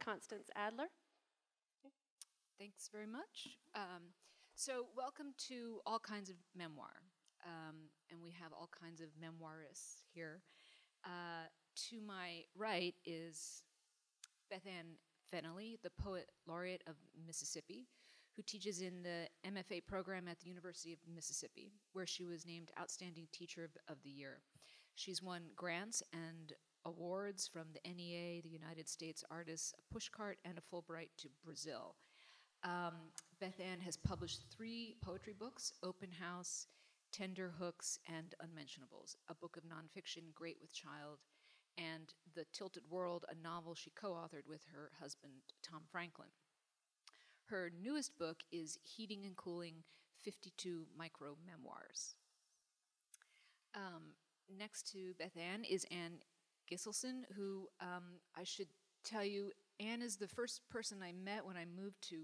Constance Adler. Thanks very much. Um, so, welcome to All Kinds of Memoir. Um, and we have all kinds of memoirists here. Uh, to my right is Beth Ann Fennelly, the poet laureate of Mississippi, who teaches in the MFA program at the University of Mississippi, where she was named Outstanding Teacher of, of the Year. She's won grants and awards from the NEA, the United States Artists, a pushcart, and a Fulbright to Brazil. Um, Beth Anne has published three poetry books Open House, Tender Hooks, and Unmentionables, a book of nonfiction, Great with Child, and The Tilted World, a novel she co authored with her husband, Tom Franklin. Her newest book is Heating and Cooling 52 Micro Memoirs. Um, next to Beth Ann is Ann Gisleson, who um, I should tell you, Anne is the first person I met when I moved to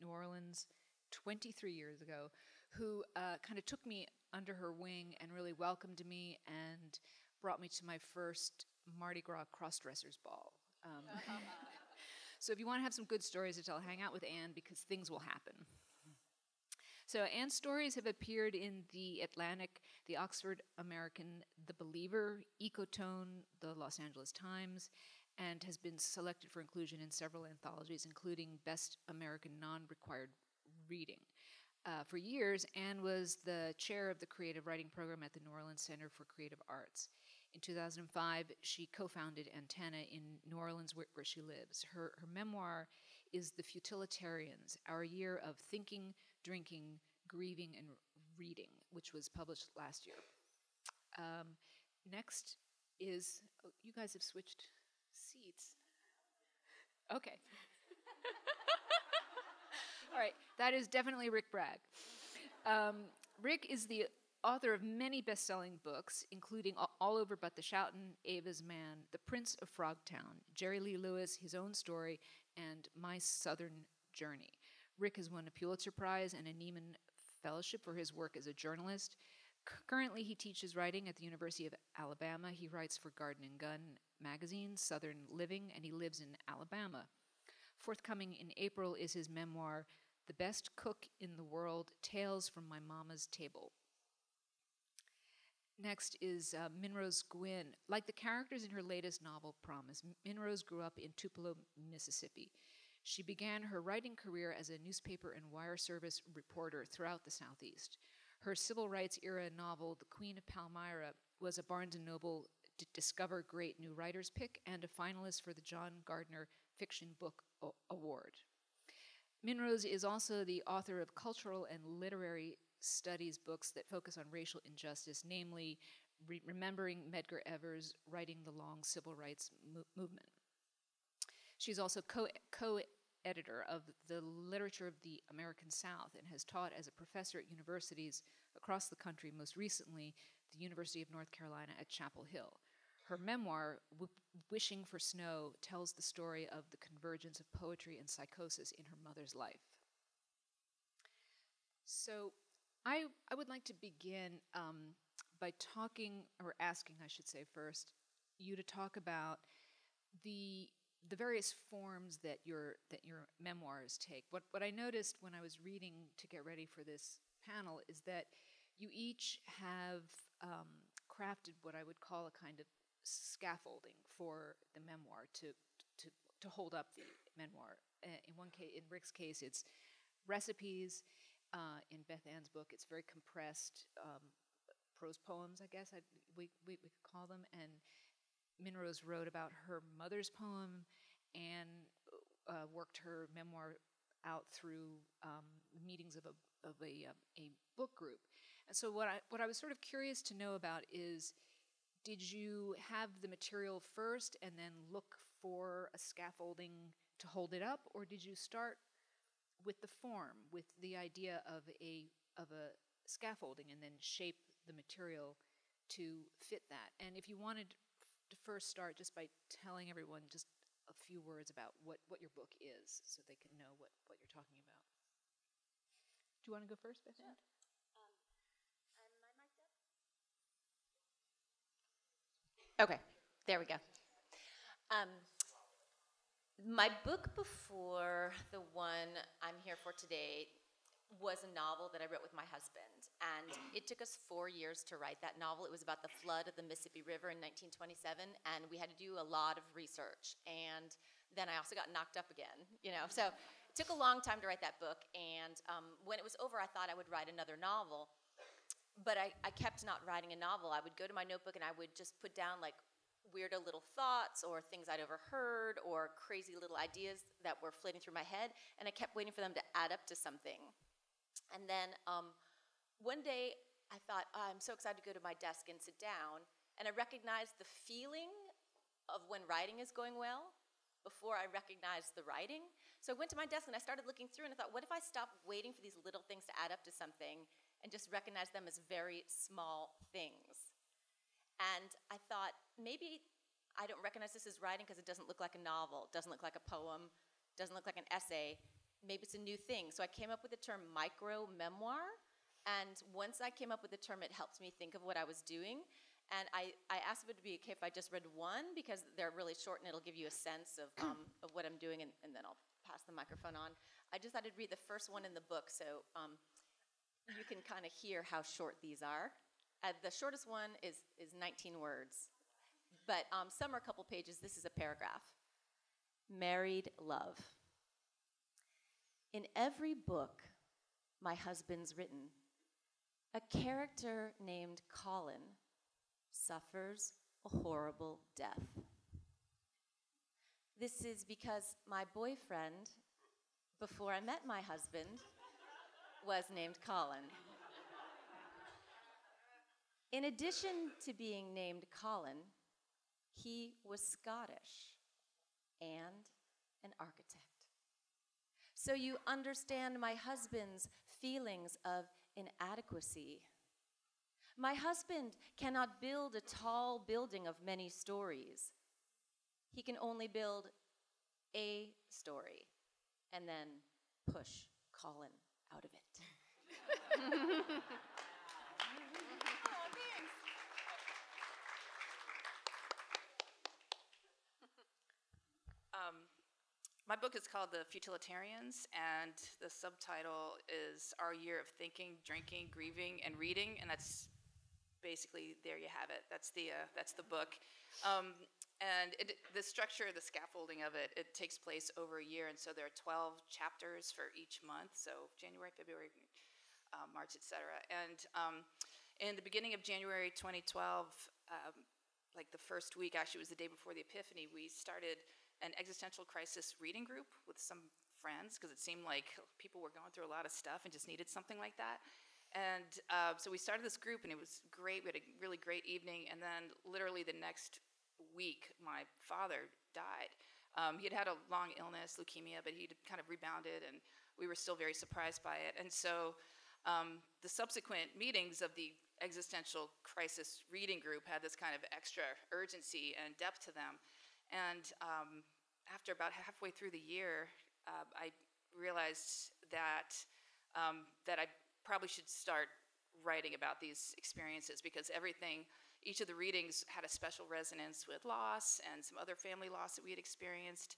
New Orleans 23 years ago, who uh, kind of took me under her wing and really welcomed me and brought me to my first Mardi Gras crossdressers ball. Um, so if you want to have some good stories to tell, hang out with Anne because things will happen. So Anne's stories have appeared in the Atlantic, the Oxford American, the Believer, Ecotone, the Los Angeles Times, and has been selected for inclusion in several anthologies, including Best American Non-Required Reading. Uh, for years, Anne was the chair of the creative writing program at the New Orleans Center for Creative Arts. In 2005, she co founded Antenna in New Orleans, where, where, she lives. Her, her memoir is The Futilitarians Our Year of Thinking, Drinking, Grieving, and Reading, which was published last year. Um, next is, oh, you guys have switched seats. Okay. All right, that is definitely Rick Bragg. Um, Rick is the author of many best selling books, including All Over But the Shoutin', Ava's Man, The Prince of Frogtown, Jerry Lee Lewis, His Own Story, and My Southern Journey. Rick has won a Pulitzer Prize and a Nieman Fellowship for his work as a journalist. Currently, he teaches writing at the University of Alabama. He writes for Garden and Gun magazine, Southern Living, and he lives in Alabama. Forthcoming in April is his memoir, The Best Cook in the World Tales from My Mama's Table. Next is uh, Minrose Gwin. Like the characters in her latest novel, Promise, Minrose grew up in Tupelo, Mississippi. She began her writing career as a newspaper and wire service reporter throughout the Southeast. Her civil rights era novel, The Queen of Palmyra, was a Barnes & Noble D- Discover Great New Writers pick and a finalist for the John Gardner Fiction Book o- Award. Minrose is also the author of cultural and literary studies books that focus on racial injustice, namely re- Remembering Medgar Evers, Writing the Long Civil Rights Mo- Movement. She's also co editor of the Literature of the American South and has taught as a professor at universities across the country, most recently, the University of North Carolina at Chapel Hill. Her memoir, Wishing for Snow, tells the story of the convergence of poetry and psychosis in her mother's life. So, I, I would like to begin um, by talking, or asking, I should say first, you to talk about the the various forms that your that your memoirs take. What what I noticed when I was reading to get ready for this panel is that you each have um, crafted what I would call a kind of scaffolding for the memoir to to to hold up the memoir. Uh, in one case, in Rick's case, it's recipes. Uh, in Beth Ann's book, it's very compressed um, prose poems, I guess I'd, we, we we could call them, and Minrose wrote about her mother's poem and uh, worked her memoir out through um, meetings of a of a, uh, a book group. And so what I what I was sort of curious to know about is did you have the material first and then look for a scaffolding to hold it up or did you start with the form with the idea of a of a scaffolding and then shape the material to fit that and if you wanted to first start just by telling everyone just a few words about what, what your book is so they can know what, what you're talking about. Do you want to go first, Beth? Sure. Um, okay, there we go. Um, My book before the one I'm here for today was a novel that I wrote with my husband. And it took us four years to write that novel. It was about the flood of the Mississippi River in 1927. And we had to do a lot of research. And then I also got knocked up again, you know. So it took a long time to write that book. And um, when it was over, I thought I would write another novel. But I, I kept not writing a novel. I would go to my notebook and I would just put down like weirdo little thoughts or things I'd overheard or crazy little ideas that were flitting through my head. And I kept waiting for them to add up to something. And then um, one day I thought, oh, I'm so excited to go to my desk and sit down. And I recognized the feeling of when writing is going well before I recognized the writing. So I went to my desk and I started looking through and I thought, what if I stopped waiting for these little things to add up to something and just recognize them as very small things? And I thought, maybe I don't recognize this as writing because it doesn't look like a novel, doesn't look like a poem, doesn't look like an essay maybe it's a new thing. So I came up with the term micro memoir. And once I came up with the term, it helped me think of what I was doing. And I, I asked if it would be okay if I just read one because they're really short and it'll give you a sense of, um, of what I'm doing, and, and, then I'll pass the microphone on. I just thought I'd read the first one in the book so um, you can kind of hear how short these are. Uh, the shortest one is, is 19 words, but um, some are a couple pages. This is a paragraph. Married love. In every book my husband's written, a character named Colin suffers a horrible death. This is because my boyfriend, before I met my husband, was named Colin. In addition to being named Colin, he was Scottish and an architect so you understand my husband's feelings of inadequacy. My husband cannot build a tall building of many stories. He can only build a story and then push Colin out of it. My book is called The Futilitarians, and the subtitle is Our Year of Thinking, Drinking, Grieving, and Reading, and that's basically there you have it. That's the uh, that's the book, um, and it, the structure, the scaffolding of it, it takes place over a year, and so there are 12 chapters for each month. So January, February, uh, March, etc. And um, in the beginning of January 2012, um, like the first week, actually, it was the day before the Epiphany, we started an existential crisis reading group with some friends because it seemed like people were going through a lot of stuff and just needed something like that. And uh, so we started this group, and it was great. We had a really great evening. And then, literally, the next week, my father died. Um, he had had a long illness, leukemia, but he'd kind of rebounded, and we were still very surprised by it. And so, um, the subsequent meetings of the existential crisis reading group had this kind of extra urgency and depth to them. And um, after about halfway through the year, uh, I realized that um, that I probably should start writing about these experiences because everything, each of the readings had a special resonance with loss and some other family loss that we had experienced.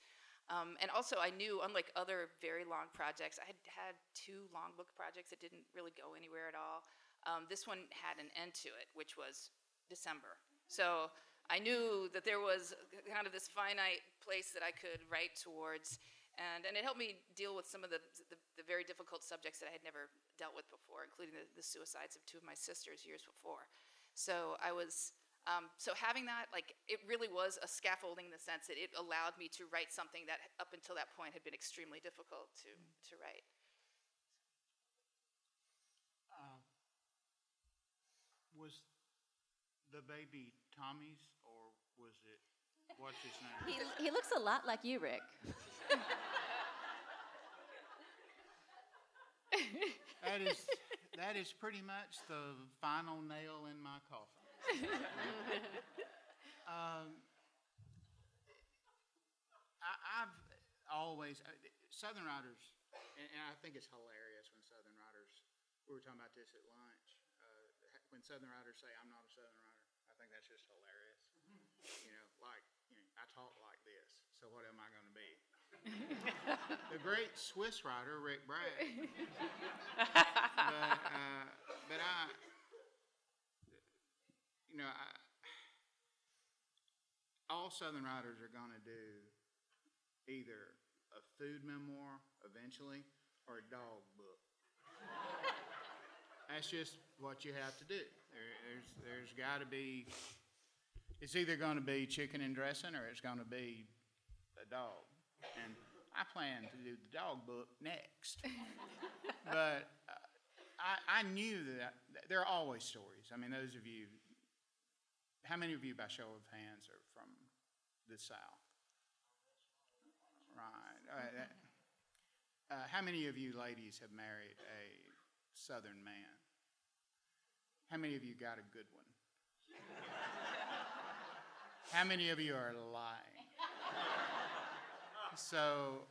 Um, and also, I knew, unlike other very long projects, I had had two long book projects that didn't really go anywhere at all. Um, this one had an end to it, which was December. So I knew that there was kind of this finite place that I could write towards. And, and it helped me deal with some of the, the, the very difficult subjects that I had never dealt with before, including the, the suicides of two of my sisters years before. So I was, um, so having that, like, it really was a scaffolding in the sense that it allowed me to write something that up until that point had been extremely difficult to, to write. Uh, was the baby Tommy's or was it? What's his name? He, he looks a lot like you, Rick. that is that is pretty much the final nail in my coffin. um, I, have always uh, Southern Riders, and, and, I think it's hilarious when Southern Riders. We were talking about this at lunch. Uh, when Southern Riders say, "I'm not a Southern Rider," think that's just hilarious. You know, like, you know, I talk like this, so what am I going to be? the great Swiss writer Rick Bragg. but, uh, but I, you know, I, all Southern writers are going to do either a food memoir eventually or a dog book. That's just what you have to do. There, there's there's got to be. It's either going to be chicken and dressing or it's going to be a dog. And I plan to do the dog book next. but uh, I, I knew that there are always stories. I mean, those of you, how many of you, by show of hands, are from the South? Right. All right. Uh, how many of you ladies have married a Southern man? How many of you got a good one? How many of you are lying? So,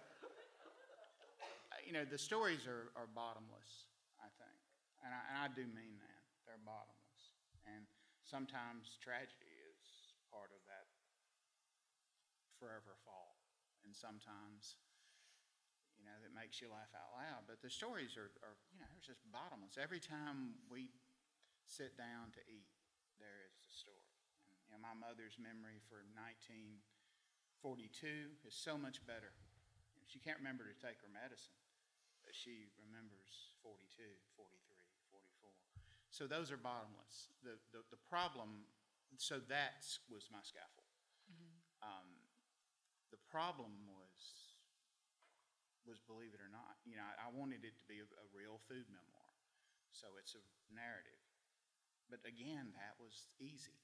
you know, the stories are, are bottomless, I think. And I, and I do mean that. They're bottomless. And sometimes tragedy is part of that forever fall. And sometimes, you know, that makes you laugh out loud. But the stories are, are you know, there's just bottomless. Every time we sit down to eat, there is a story. And, you know, my mother's memory for 1942 is so much better. You know, she can't remember to take her medicine, but she remembers 42, 43, 44. So those are bottomless. The, the, the problem, so that was my scaffold. Um, the problem was, was believe it or not, you know, I, I wanted it to be a, a real food memoir. So it's a narrative. But again, that was easy.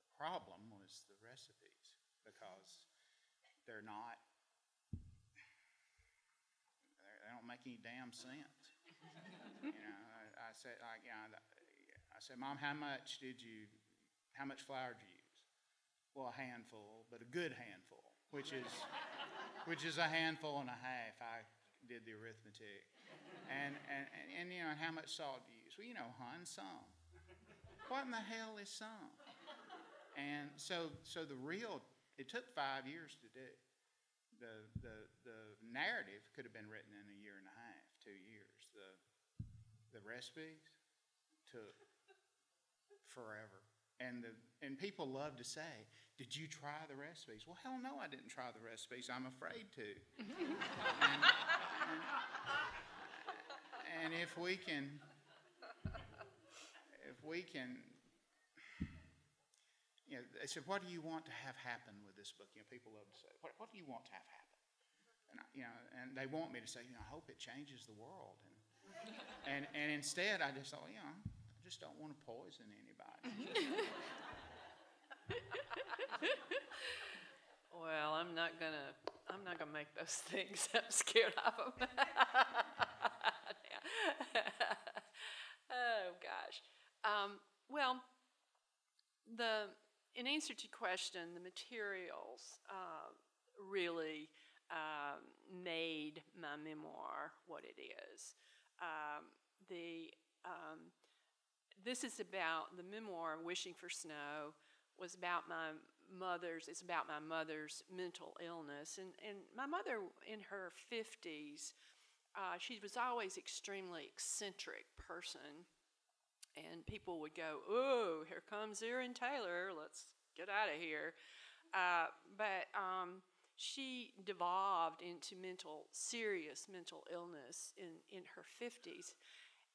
The problem was the recipes because they're not, they're, they don't make any damn sense. you know, I, I said, I, you know, I said, Mom, how much did you, how much flour did you use? Well, a handful, but a good handful, which is, which is a handful and a half. I did the arithmetic. And, and, and, and, you know, how much salt do you use? Well, you know, hun, some. What in the hell is some? And so, so the real, it took five years to do. The, the, the narrative could have been written in a year and a half, two years. The, the recipes took forever. And, the, and people love to say, Did you try the recipes? Well, hell no, I didn't try the recipes. I'm afraid to. and, and, and if we can, we can, you know, they said, What do you want to have happen with this book? You know, people love to say, What, what do you want to have happen? And, I, you know, and they want me to say, you know, I hope it changes the world. And, and, and instead, I just thought, you know, I just don't want to poison anybody. Well, I'm not gonna, I'm not gonna make those things. I'm scared of them. oh gosh. Um, well, the in answer to your question, the materials uh, really um, made my memoir what it is. Um, the um, this is about the memoir wishing for snow was about my mother's it's about my mother's mental illness and, and my mother in her 50s uh, she was always extremely eccentric person and people would go oh here comes erin taylor let's get out of here. Uh, but um, she devolved into mental serious mental illness in, in her 50s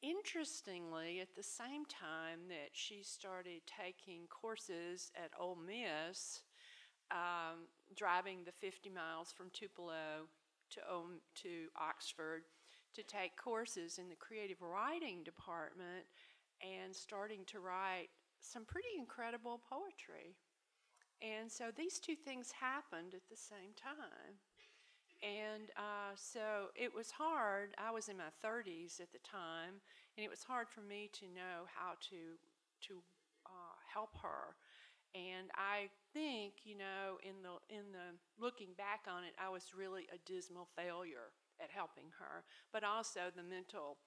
Interestingly, at the same time that she started taking courses at Ole Miss, um, driving the 50 miles from Tupelo to, um, to Oxford to take courses in the creative writing department and starting to write some pretty incredible poetry. And so these two things happened at the same time. And uh, so it was hard. I was in my 30s at the time, and it was hard for me to know how to to uh, help her. And I think, you know, in the in the looking back on it, I was really a dismal failure at helping her. But also the mental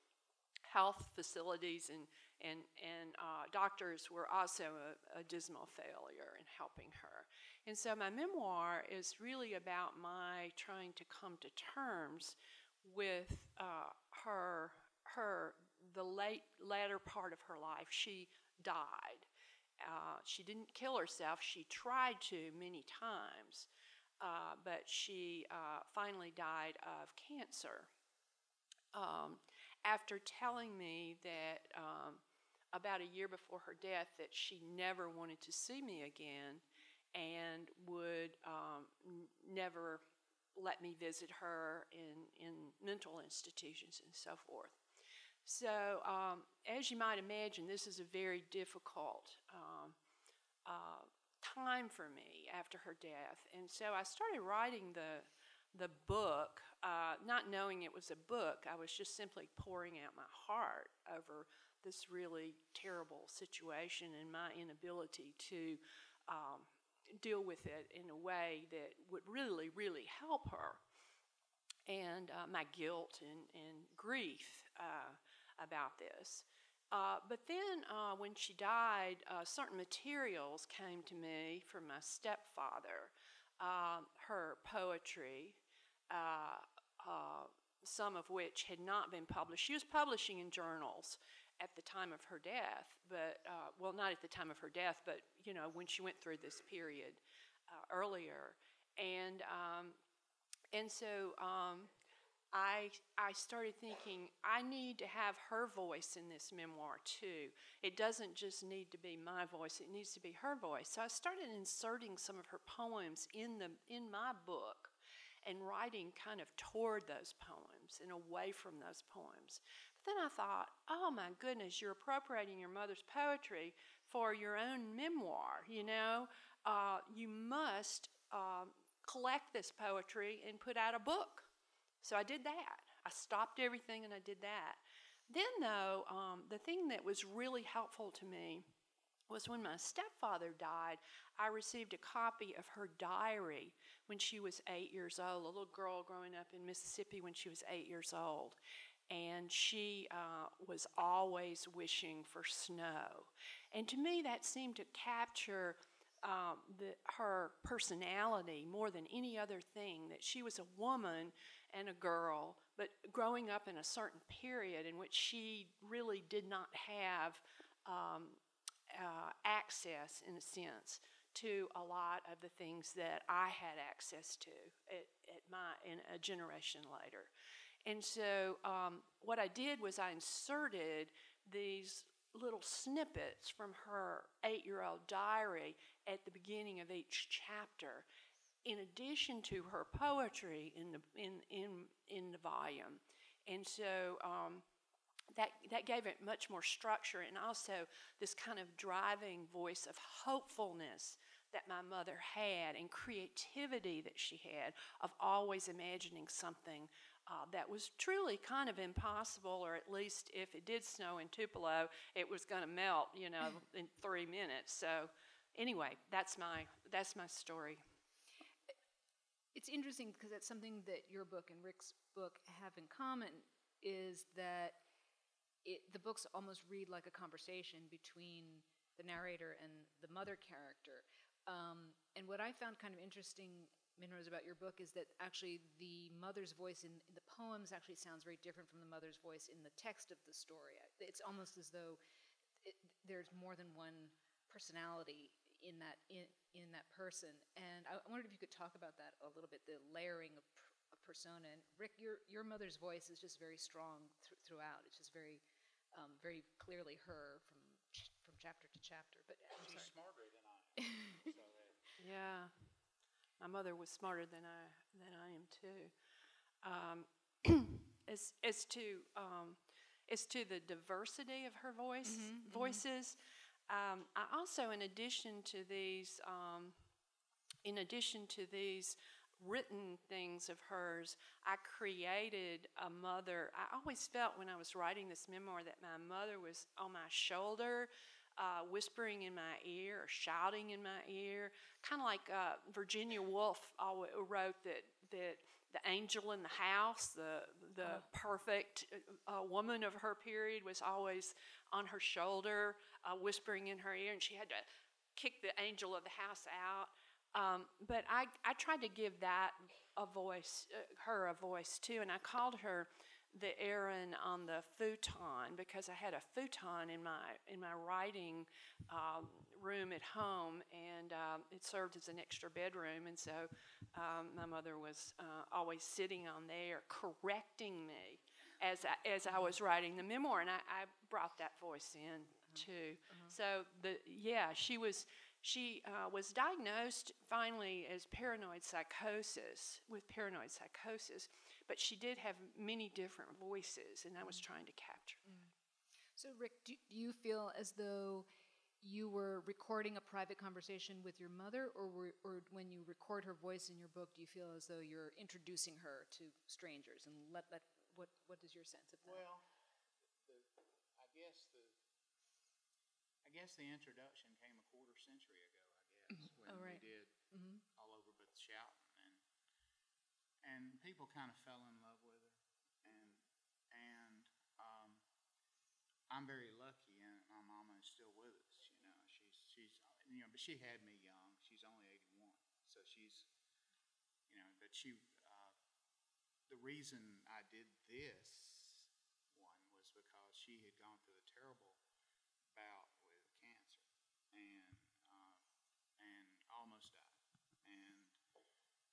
health facilities and and and uh, doctors were also a, a dismal failure in helping her. And so my memoir is really about my trying to come to terms with uh, her, her, the late latter part of her life. She died. Uh, she didn't kill herself. She tried to many times, uh, but she uh, finally died of cancer. Um, after telling me that um, about a year before her death that she never wanted to see me again and would um, never let me visit her in, in mental institutions and so forth. So, um, as you might imagine, this is a very difficult um, uh, time for me after her death. And so I started writing the, the book, uh, not knowing it was a book. I was just simply pouring out my heart over this really terrible situation and my inability to um, deal with it in a way that would really, really help her. And uh, my guilt and, and grief uh, about this. Uh, but then, uh, when she died, uh, certain materials came to me from my stepfather. Um, her poetry, uh, some of which had not been published. She was publishing in journals at the time of her death, but uh, well, not at the time of her death, but you know when she went through this period earlier, and um, and so um, I, I started thinking, I need to have her voice in this memoir too. It doesn't just need to be my voice, it needs to be her voice. So I started inserting some of her poems in, the, in my book and writing kind of toward those poems and away from those poems. Then I thought, oh my goodness, you're appropriating your mother's poetry for your own memoir, you know? Uh, you must um, collect this poetry and put out a book so I did that. I stopped everything and I did that. Then, though, um, the thing that was really helpful to me was when my stepfather died, I received a copy of her diary when she was eight years old, a little girl growing up in Mississippi when she was eight years old. And she uh, was always wishing for snow. And to me, that seemed to capture um, the, her personality more than any other thing, that she was a woman and a girl, but growing up in a certain period in which she really did not have um, uh, access, in a sense, to a lot of the things that I had access to at, at my in a generation later. And so um, what I did was I inserted these little snippets from her eight-year-old diary at the beginning of each chapter in addition to her poetry in the in in in the volume, and so um, that that gave it much more structure and also this kind of driving voice of hopefulness that my mother had and creativity that she had of always imagining something uh, that was truly kind of impossible, or at least if it did snow in Tupelo, it was going to melt, you know, in three minutes. So, anyway, that's my that's my story it's interesting because that's something that your book and Rick's book have in common is that it, the books almost read like a conversation between the narrator and the mother character. Um, and what I found kind of interesting, Minrose, about your book is that actually the mother's voice in, in the poems actually sounds very different from the mother's voice in the text of the story. It's almost as though it, there's more than one personality in that in, in that person. And I wondered if you could talk about that a little bit, the layering of, of persona. And Rick, your your mother's voice is just very strong th- throughout. It's just very um, very clearly her from ch- from chapter to chapter. But I'm She's sorry. smarter than I. so that, Yeah, my mother was smarter than I than I am too. Um, as as to um, as to the diversity of her voice voices, um, I also, in addition to these, um, in addition to these written things of hers, I created a mother. I always felt when I was writing this memoir that my mother was on my shoulder, uh, whispering in my ear or shouting in my ear, kind of like uh, Virginia Woolf wrote that that the angel in the house, the the perfect uh, woman of her period, was always on her shoulder, uh, whispering in her ear, and she had to kick the angel of the house out. Um, but I, I tried to give that a voice, uh, her a voice too, and I called her the Erin on the futon because I had a futon in my in my writing um, room at home, and um, it served as an extra bedroom. And so um, my mother was uh, always sitting on there, correcting me as I, as I was writing the memoir, and I, I brought that voice in too. So the yeah, she was she uh, was diagnosed finally as paranoid psychosis with paranoid psychosis, but she did have many different voices, and I was mm. trying to capture. Mm. So, Rick, do, do you feel as though you were recording a private conversation with your mother, or, were, or when you record her voice in your book, do you feel as though you're introducing her to strangers? And let, let what what is your sense of that? Well, the, I guess the, I guess the introduction came a quarter century ago, I guess, mm-hmm. when Oh, right. we did mm-hmm. All Over But Shouting, and, people kind of fell in love with her, and, and, um, I'm very lucky, and my mama is still with us, you know, she's, she's, you know, but she had me young, she's only eighty-one, so she's, you know, but she, uh, the reason I did this one was because she had gone through a terrible bout with cancer and uh, and almost died. And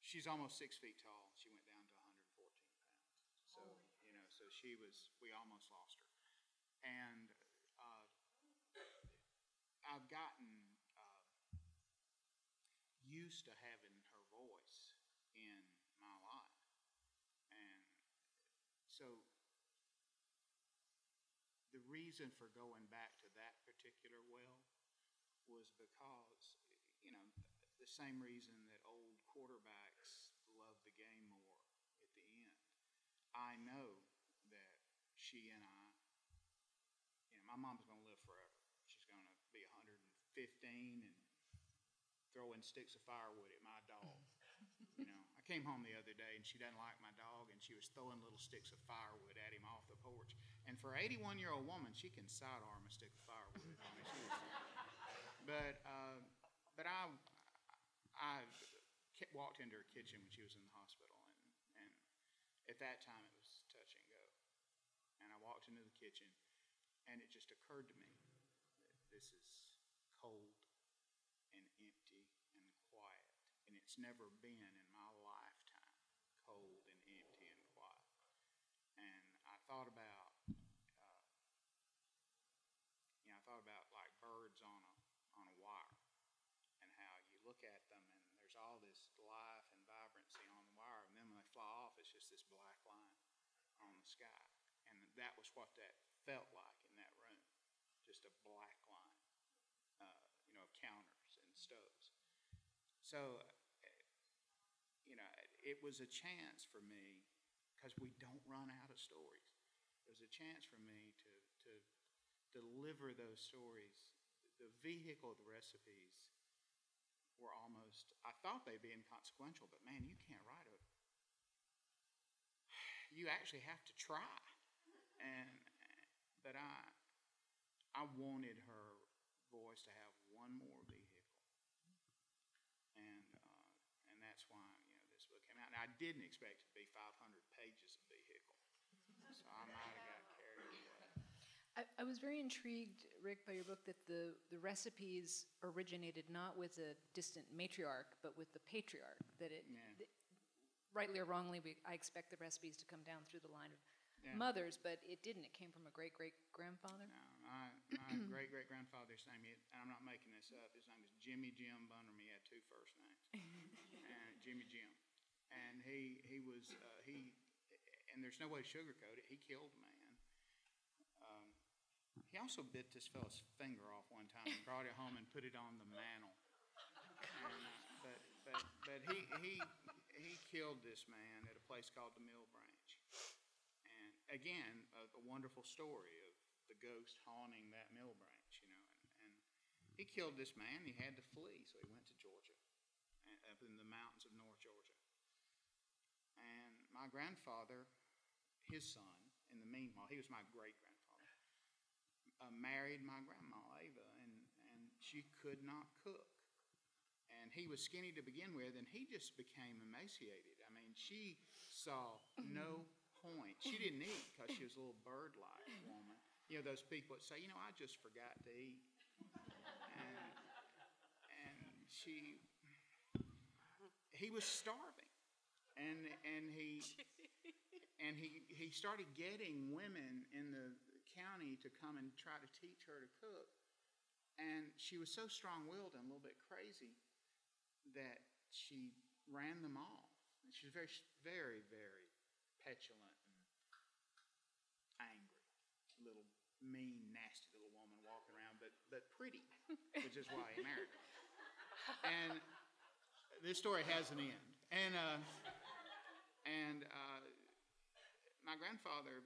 she's almost six feet tall. She went down to 114 pounds. So you know, so she was. We almost lost her. And uh, I've gotten uh, used to having her voice in my life. And so the reason for going back to that particular well was because, you know, the same reason that old quarterbacks love the game more at the end. I know she and I, you know, my mom's going to live forever. She's going to be 115 and throwing sticks of firewood at my dog. You know, I came home the other day and she doesn't like my dog, and she was throwing little sticks of firewood at him off the porch. And for an 81 year old woman, she can sidearm a stick of firewood. I mean, was, but uh, but I I walked into her kitchen when she was in the hospital, and and at that time it was touch and go. And I walked into the kitchen, and it just occurred to me that this is cold and empty and quiet. And it's never been in my lifetime cold and empty and quiet. And I thought about, uh, you know, I thought about like birds on a on a wire, and how you look at them and there's all this life and vibrancy on the wire, and then when they fly off, it's just this black line on the sky. That was what that felt like in that room, just a black line uh, you know, of counters and stoves. So, uh, you know, it was a chance for me because we don't run out of stories. It was a chance for me to to deliver those stories. The vehicle the recipes were almost. I thought they'd be inconsequential, but man, you can't write a. You actually have to try, and but I I wanted her voice to have one more vehicle, and uh, and that's why you know this book came out. And I didn't expect it to be 500 pages of vehicle, so I might have got carried away. I, I was very intrigued, Rick, by your book that the, the recipes originated not with a distant matriarch, but with the patriarch. That it, Yeah. that- rightly or wrongly, we, I expect the recipes to come down through the line of Yeah. mothers, but it didn't. It came from a great great grandfather. No, my, my great great grandfather's name, and I'm not making this up. His name is Jimmy Jim Bundrum. He had two first names, and Jimmy Jim, and he he was uh, he, and there's no way to sugarcoat it. He killed a man. Um, he also bit this fellow's finger off one time and brought it home and put it on the mantle. And, uh, but but but he he he killed this man at a place called the Mill Branch. Again, a, a wonderful story of the ghost haunting that mill branch, you know. And, and he killed this man. He had to flee, so he went to Georgia, up in the mountains of North Georgia. And my grandfather, his son, in the meanwhile, he was my great grandfather, uh, married my grandma Ava, and and she could not cook. And he was skinny to begin with, and he just became emaciated. I mean, she saw no point. She didn't eat because she was a little bird-like woman. You know, those people that say, you know, I just forgot to eat. And, and she, he was starving. And, and he, and he, he started getting women in the county to come and try to teach her to cook. And she was so strong willed and a little bit crazy that she ran them off. She was very, very, very petulant and angry. Little mean, nasty little woman walking around, but, but pretty, which is why he married her. And this story has an end. And, uh, and uh, my grandfather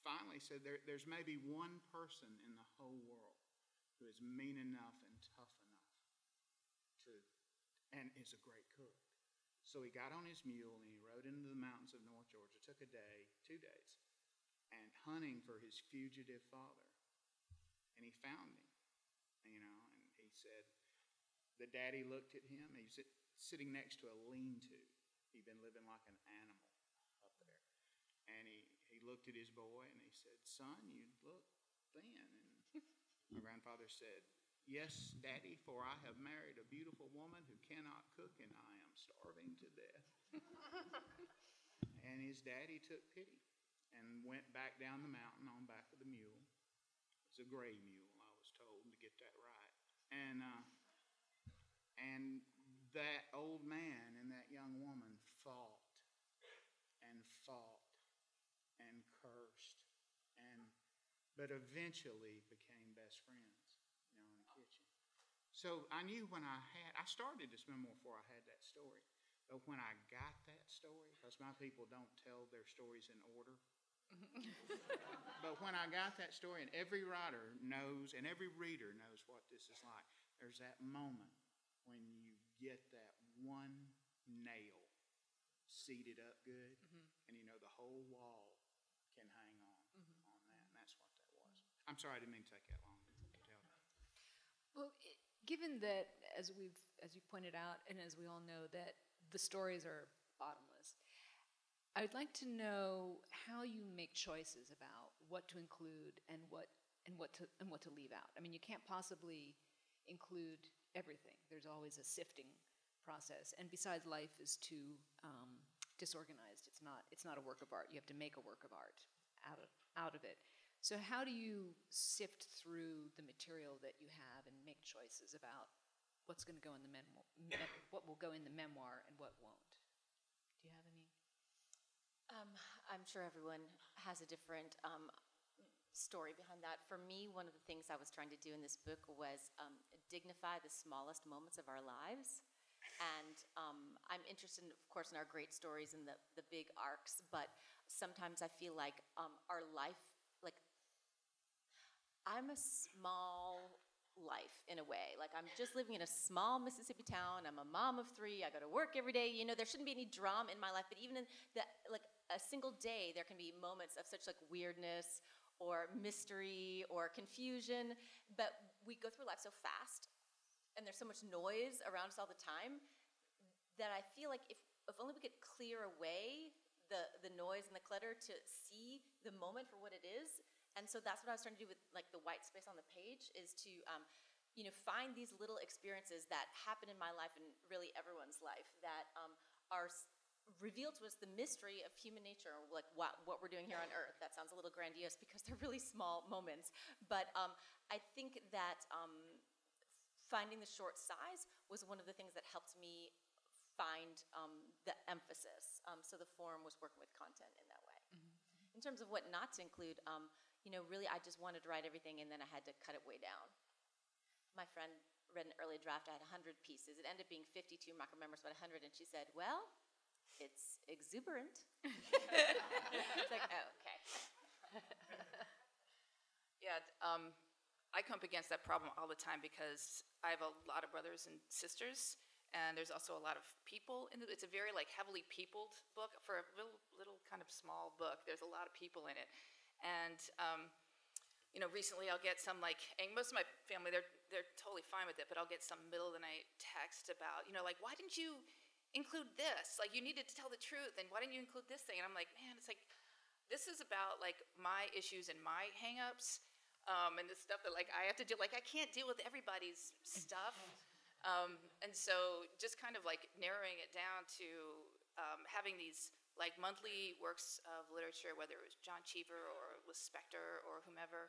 finally said there, there's maybe one person in the whole world who is mean enough and tough enough to, and is a great cook. So he got on his mule and he rode into the mountains of North Georgia. It Took a day, two days, and hunting for his fugitive father. And he found him, you know, and he said, the daddy looked at him. He was sitting next to a lean-to. He'd been living like an animal up there. And he, he looked at his boy and he said, son, you look thin. And my grandfather said, Yes, Daddy, for I have married a beautiful woman who cannot cook, and I am starving to death. and his daddy took pity and went back down the mountain on back of the mule. It was a gray mule, I was told, to get that right. And uh, and that old man and that young woman fought and fought and cursed and but eventually became best friends, you know, in the kitchen. So I knew when I had, I started this memoir before I had that story. But when I got that story, because my people don't tell their stories in order. but when I got that story, and every writer knows, and every reader knows what this is like, there's that moment when you get that one nail seated up good, mm-hmm. and you know the whole wall can hang on mm-hmm. on that, and that's what that was. I'm sorry, I didn't mean to take that long to tell that. Well, i given that, as we've, as you pointed out, and as we all know, that the stories are bottomless, I'd like to know how you make choices about what to include and what and what to and what to leave out. I mean, you can't possibly include everything. There's always a sifting process, and besides, life is too um, disorganized. It's not it's not a work of art. You have to make a work of art out of out of it. So how do you sift through the material that you have and make choices about what's going to go in the memoir, me- what will go in the memoir and what won't? Do you have any? Um, I'm sure everyone has a different um, story behind that. For me, one of the things I was trying to do in this book was um, dignify the smallest moments of our lives. And um, I'm interested, in, of course, in our great stories and the, the big arcs, but sometimes I feel like um, our life, like, I'm a small life in a way. Like I'm just living in a small Mississippi town. I'm a mom of three. I go to work every day. You know, there shouldn't be any drama in my life. But even in the like a single day, there can be moments of such like weirdness or mystery or confusion. But we go through life so fast, and there's so much noise around us all the time that I feel like if if only we could clear away the the noise and the clutter to see the moment for what it is. And so that's what I was trying to do with like the white space on the page is to um, you know find these little experiences that happen in my life and really everyone's life that um, are reveal to us the mystery of human nature like what, what we're doing here on earth that sounds a little grandiose because they're really small moments but um, i think that um, finding the short size was one of the things that helped me find um, the emphasis. Um, so the forum was working with content in that way. In terms of what not to include, um, you know, really I just wanted to write everything and then I had to cut it way down. My friend read an early draft, I had 100 pieces. It ended up being 52, Mark remembers about 100, and she said, well, it's exuberant. it's like, oh, okay. Yeah, um, I come up against that problem all the time because I have a lot of brothers and sisters, and there's also a lot of people in it. It's a very like heavily peopled book for a little, little kind of small book. There's a lot of people in it, and um, you know, recently I'll get some like, and most of my family, they're, they're totally fine with it, but I'll get some middle of the night text about, you know, like, why didn't you include this? Like, you needed to tell the truth, and why didn't you include this thing? And I'm like, man, it's like, this is about like my issues and my hangups, um, and the stuff that like I have to deal. Like, I can't deal with everybody's stuff. Um, and so just kind of like narrowing it down to um, having these like monthly works of literature, whether it was John Cheever or it was Spector or whomever,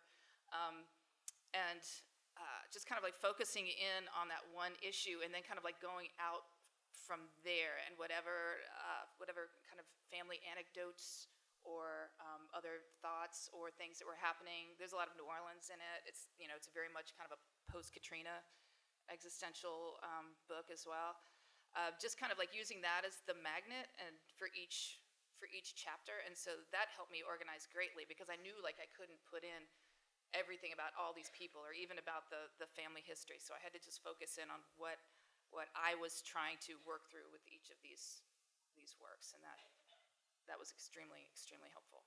um, and uh, just kind of like focusing in on that one issue and then kind of like going out from there and whatever uh, whatever kind of family anecdotes or um, other thoughts or things that were happening. There's a lot of New Orleans in it. It's you know it's very much kind of a post Katrina existential um, book as well. Uh, just kind of like using that as the magnet and for each for each chapter, and so that helped me organize greatly because I knew like I couldn't put in everything about all these people or even about the the family history. So I had to just focus in on what what I was trying to work through with each of these these works, and that that was extremely extremely helpful.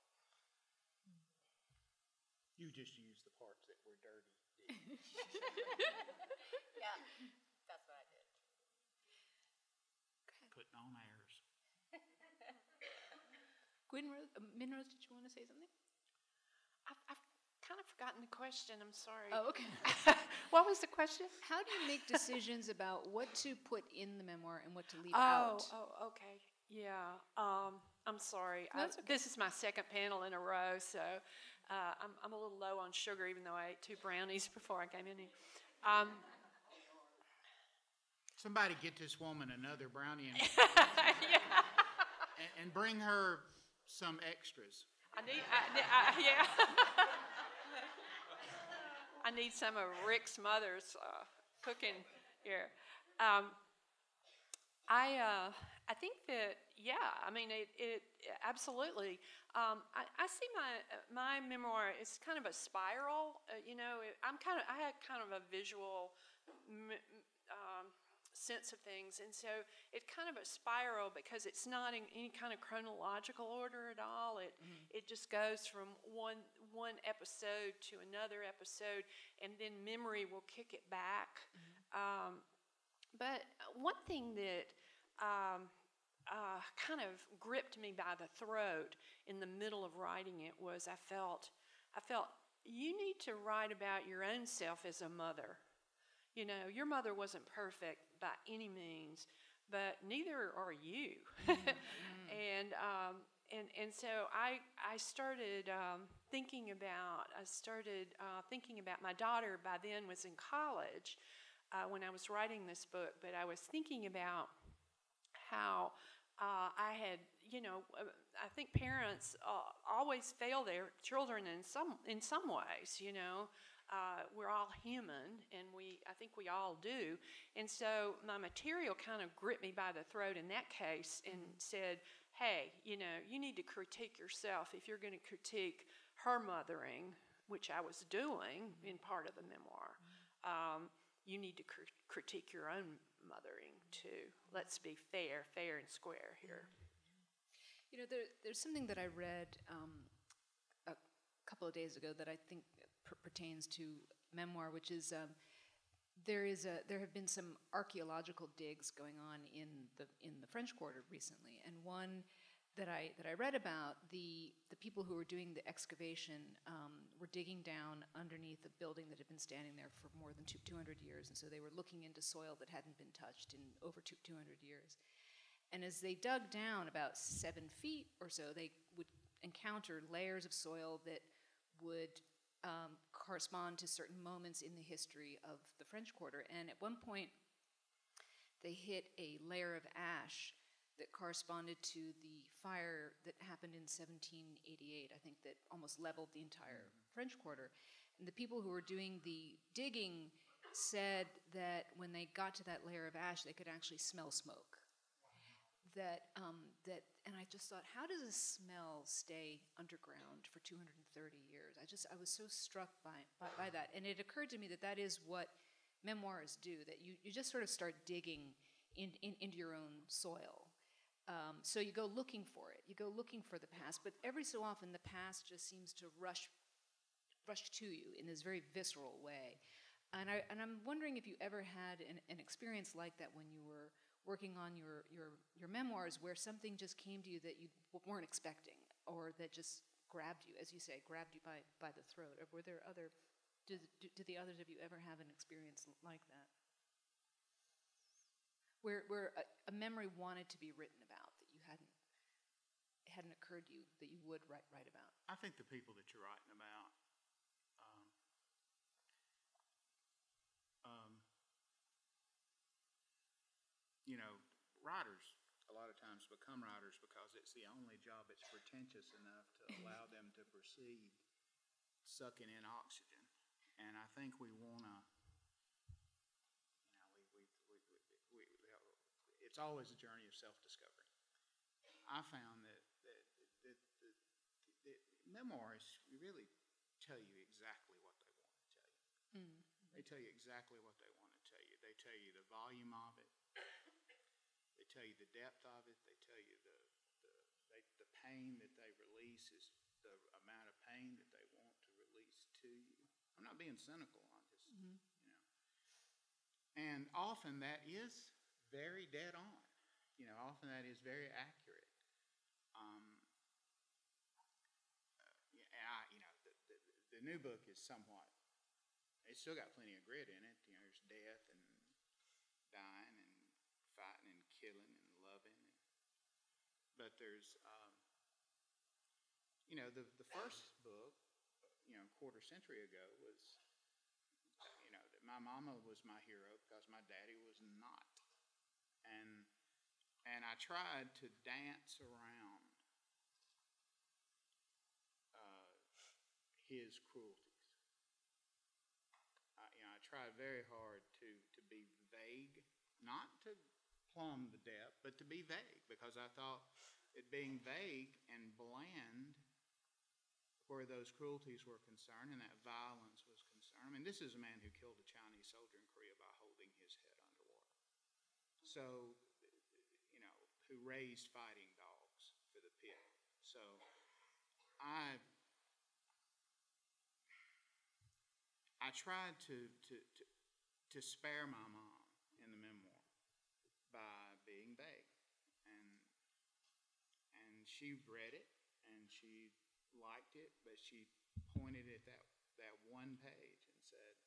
You just use the parts that were dirty. Yeah, that's what I did. Putting on airs. Gwynrose, uh, Minrose, did you want to say something? I've, I've kind of forgotten the question. I'm sorry. Oh, okay. what was the question? How do you make decisions about what to put in the memoir and what to leave Oh, out? oh, okay. Yeah. Um, I'm sorry. No, I- it's okay. This is my second panel in a row, so uh, I'm, I'm a little low on sugar, even though I ate two brownies before I came in here. Um, Somebody get this woman another brownie and, and, and bring her some extras. I need, I, I, yeah. I need some of Rick's mother's uh, cooking here. Um, I, uh, I think that, yeah, I mean, it, it absolutely. Um, I, I see my, my memoir is kind of a spiral. Uh, you know, it, I'm kind of, I had kind of a visual um, sense of things, and so it's kind of a spiral because it's not in any kind of chronological order at all. It it just goes from one one episode to another episode, and then memory will kick it back. Um, but one thing that um, uh, kind of gripped me by the throat in the middle of writing it was I felt I felt you need to write about your own self as a mother. You know, your mother wasn't perfect by any means, but neither are you. and um, and and so I I started um, thinking about I started uh, thinking about my daughter. By then was in college uh, when I was writing this book, but I was thinking about how uh, I had, you know, uh, I think parents uh, always fail their children in some in some ways. You know, uh, we're all human, and we I think we all do. And so my material kind of gripped me by the throat in that case and said, "Hey, you know, you need to critique yourself if you're going to critique her mothering, which I was doing in part of the memoir." Um, you need to cr- critique your own mothering too. Let's be fair, fair and square here. You know, there, there's something that I read um, a couple of days ago that I think per- pertains to memoir, which is um, there is a there have been some archaeological digs going on in the in the French Quarter recently, and one that I that I read about the the people who were doing the excavation um, were digging down underneath a building that had been standing there for more than two, 200 years, and so they were looking into soil that hadn't been touched in over two, 200 years. And as they dug down about seven feet or so, they would encounter layers of soil that would um, correspond to certain moments in the history of the French Quarter. And at one point, they hit a layer of ash that corresponded to the fire that happened in 1788, I think that almost leveled the entire French Quarter. And the people who were doing the digging said that when they got to that layer of ash, they could actually smell smoke that um, that and I just thought, how does a smell stay underground for 230 years? I just I was so struck by, by by that, and it occurred to me that that is what memoirs do. That you you just sort of start digging in, in into your own soil. Um, so you go looking for it. You go looking for the past, but every so often the past just seems to rush rush to you in this very visceral way. And, I, and I'm wondering if you ever had an, an experience like that when you were working on your, your, your memoirs where something just came to you that you weren't expecting or that just grabbed you, as you say, grabbed you by, by the throat. Or were there other, did, did the others of you ever have an experience like that? Where, where a, a memory wanted to be written about that you hadn't, it hadn't occurred to you that you would write, write about? I think the people that you're writing about, um, um, you know, writers a lot of times become writers because it's the only job that's pretentious enough to allow them to proceed sucking in oxygen. And I think we want to, you know, we, we, we, we, we, it's always a journey of self-discovery. I found that, that, that, that, that memoirs really tell you exactly what they want to tell you. Hmm. They tell you exactly what they want to tell you. They tell you the volume of it. They tell you the depth of it. They tell you the, the, they, the pain that they release is the amount of pain that they want to release to you. I'm not being cynical. I'm just, mm-hmm. you know. And often that is very dead on. You know, often that is very accurate. Um, uh, I, you know, the, the, the new book is somewhat, it's still got plenty of grit in it. You know, there's death and dying and fighting and killing and loving. And, but there's, um, you know, the, the first book, you know, quarter century ago was, you know, my mama was my hero because my daddy was not. And, and I tried to dance around uh, his cruelties. I, you know, I tried very hard to, to be vague, not to plumb the depth, but to be vague because I thought it being vague and bland where those cruelties were concerned and that violence was concerned. I mean, this is a man who killed a Chinese soldier in Korea by holding his head underwater. So, you know, who raised fighting dogs for the pit. So, I I tried to to to, to spare my mom in the memoir by being vague, and and she read it and she liked it, but she pointed at that that one page and said,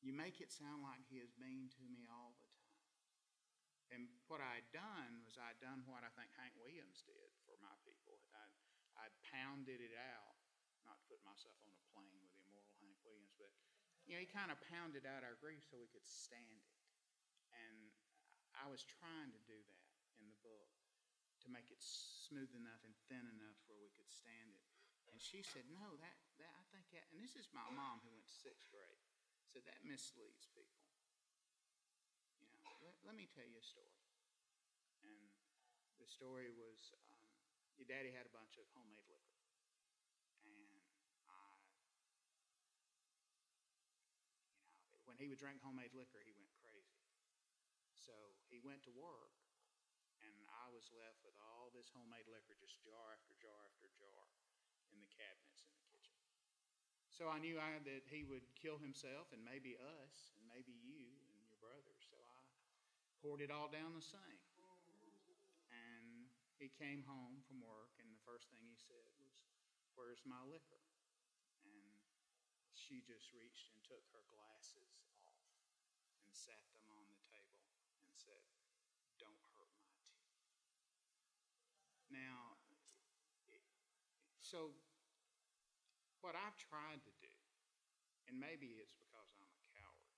"You make it sound like he is mean to me all the time." And what I'd done was I'd done what I think Hank Williams did for my people. I'd, I'd pounded it out, not to put myself on a plane with the immortal Hank Williams, but you know, he kind of pounded out our grief so we could stand it. And I was trying to do that in the book to make it smooth enough and thin enough where we could stand it. And she said, "No, that that I think that." And this is my mom who went to sixth grade. Said that misleads people. Let me tell you a story. And the story was, um, your daddy had a bunch of homemade liquor, and I, you know, when he would drink homemade liquor, he went crazy. So he went to work, and I was left with all this homemade liquor, just jar after jar after jar, in the cabinets in the kitchen. So I knew I, that he would kill himself, and maybe us, and maybe you and your brother. So I poured it all down the sink. And he came home from work, and the first thing he said was, "Where's my liquor?" And she just reached and took her glasses off and sat them on the table and said, "Don't hurt my teeth." Now, so what I've tried to do, and maybe it's because I'm a coward.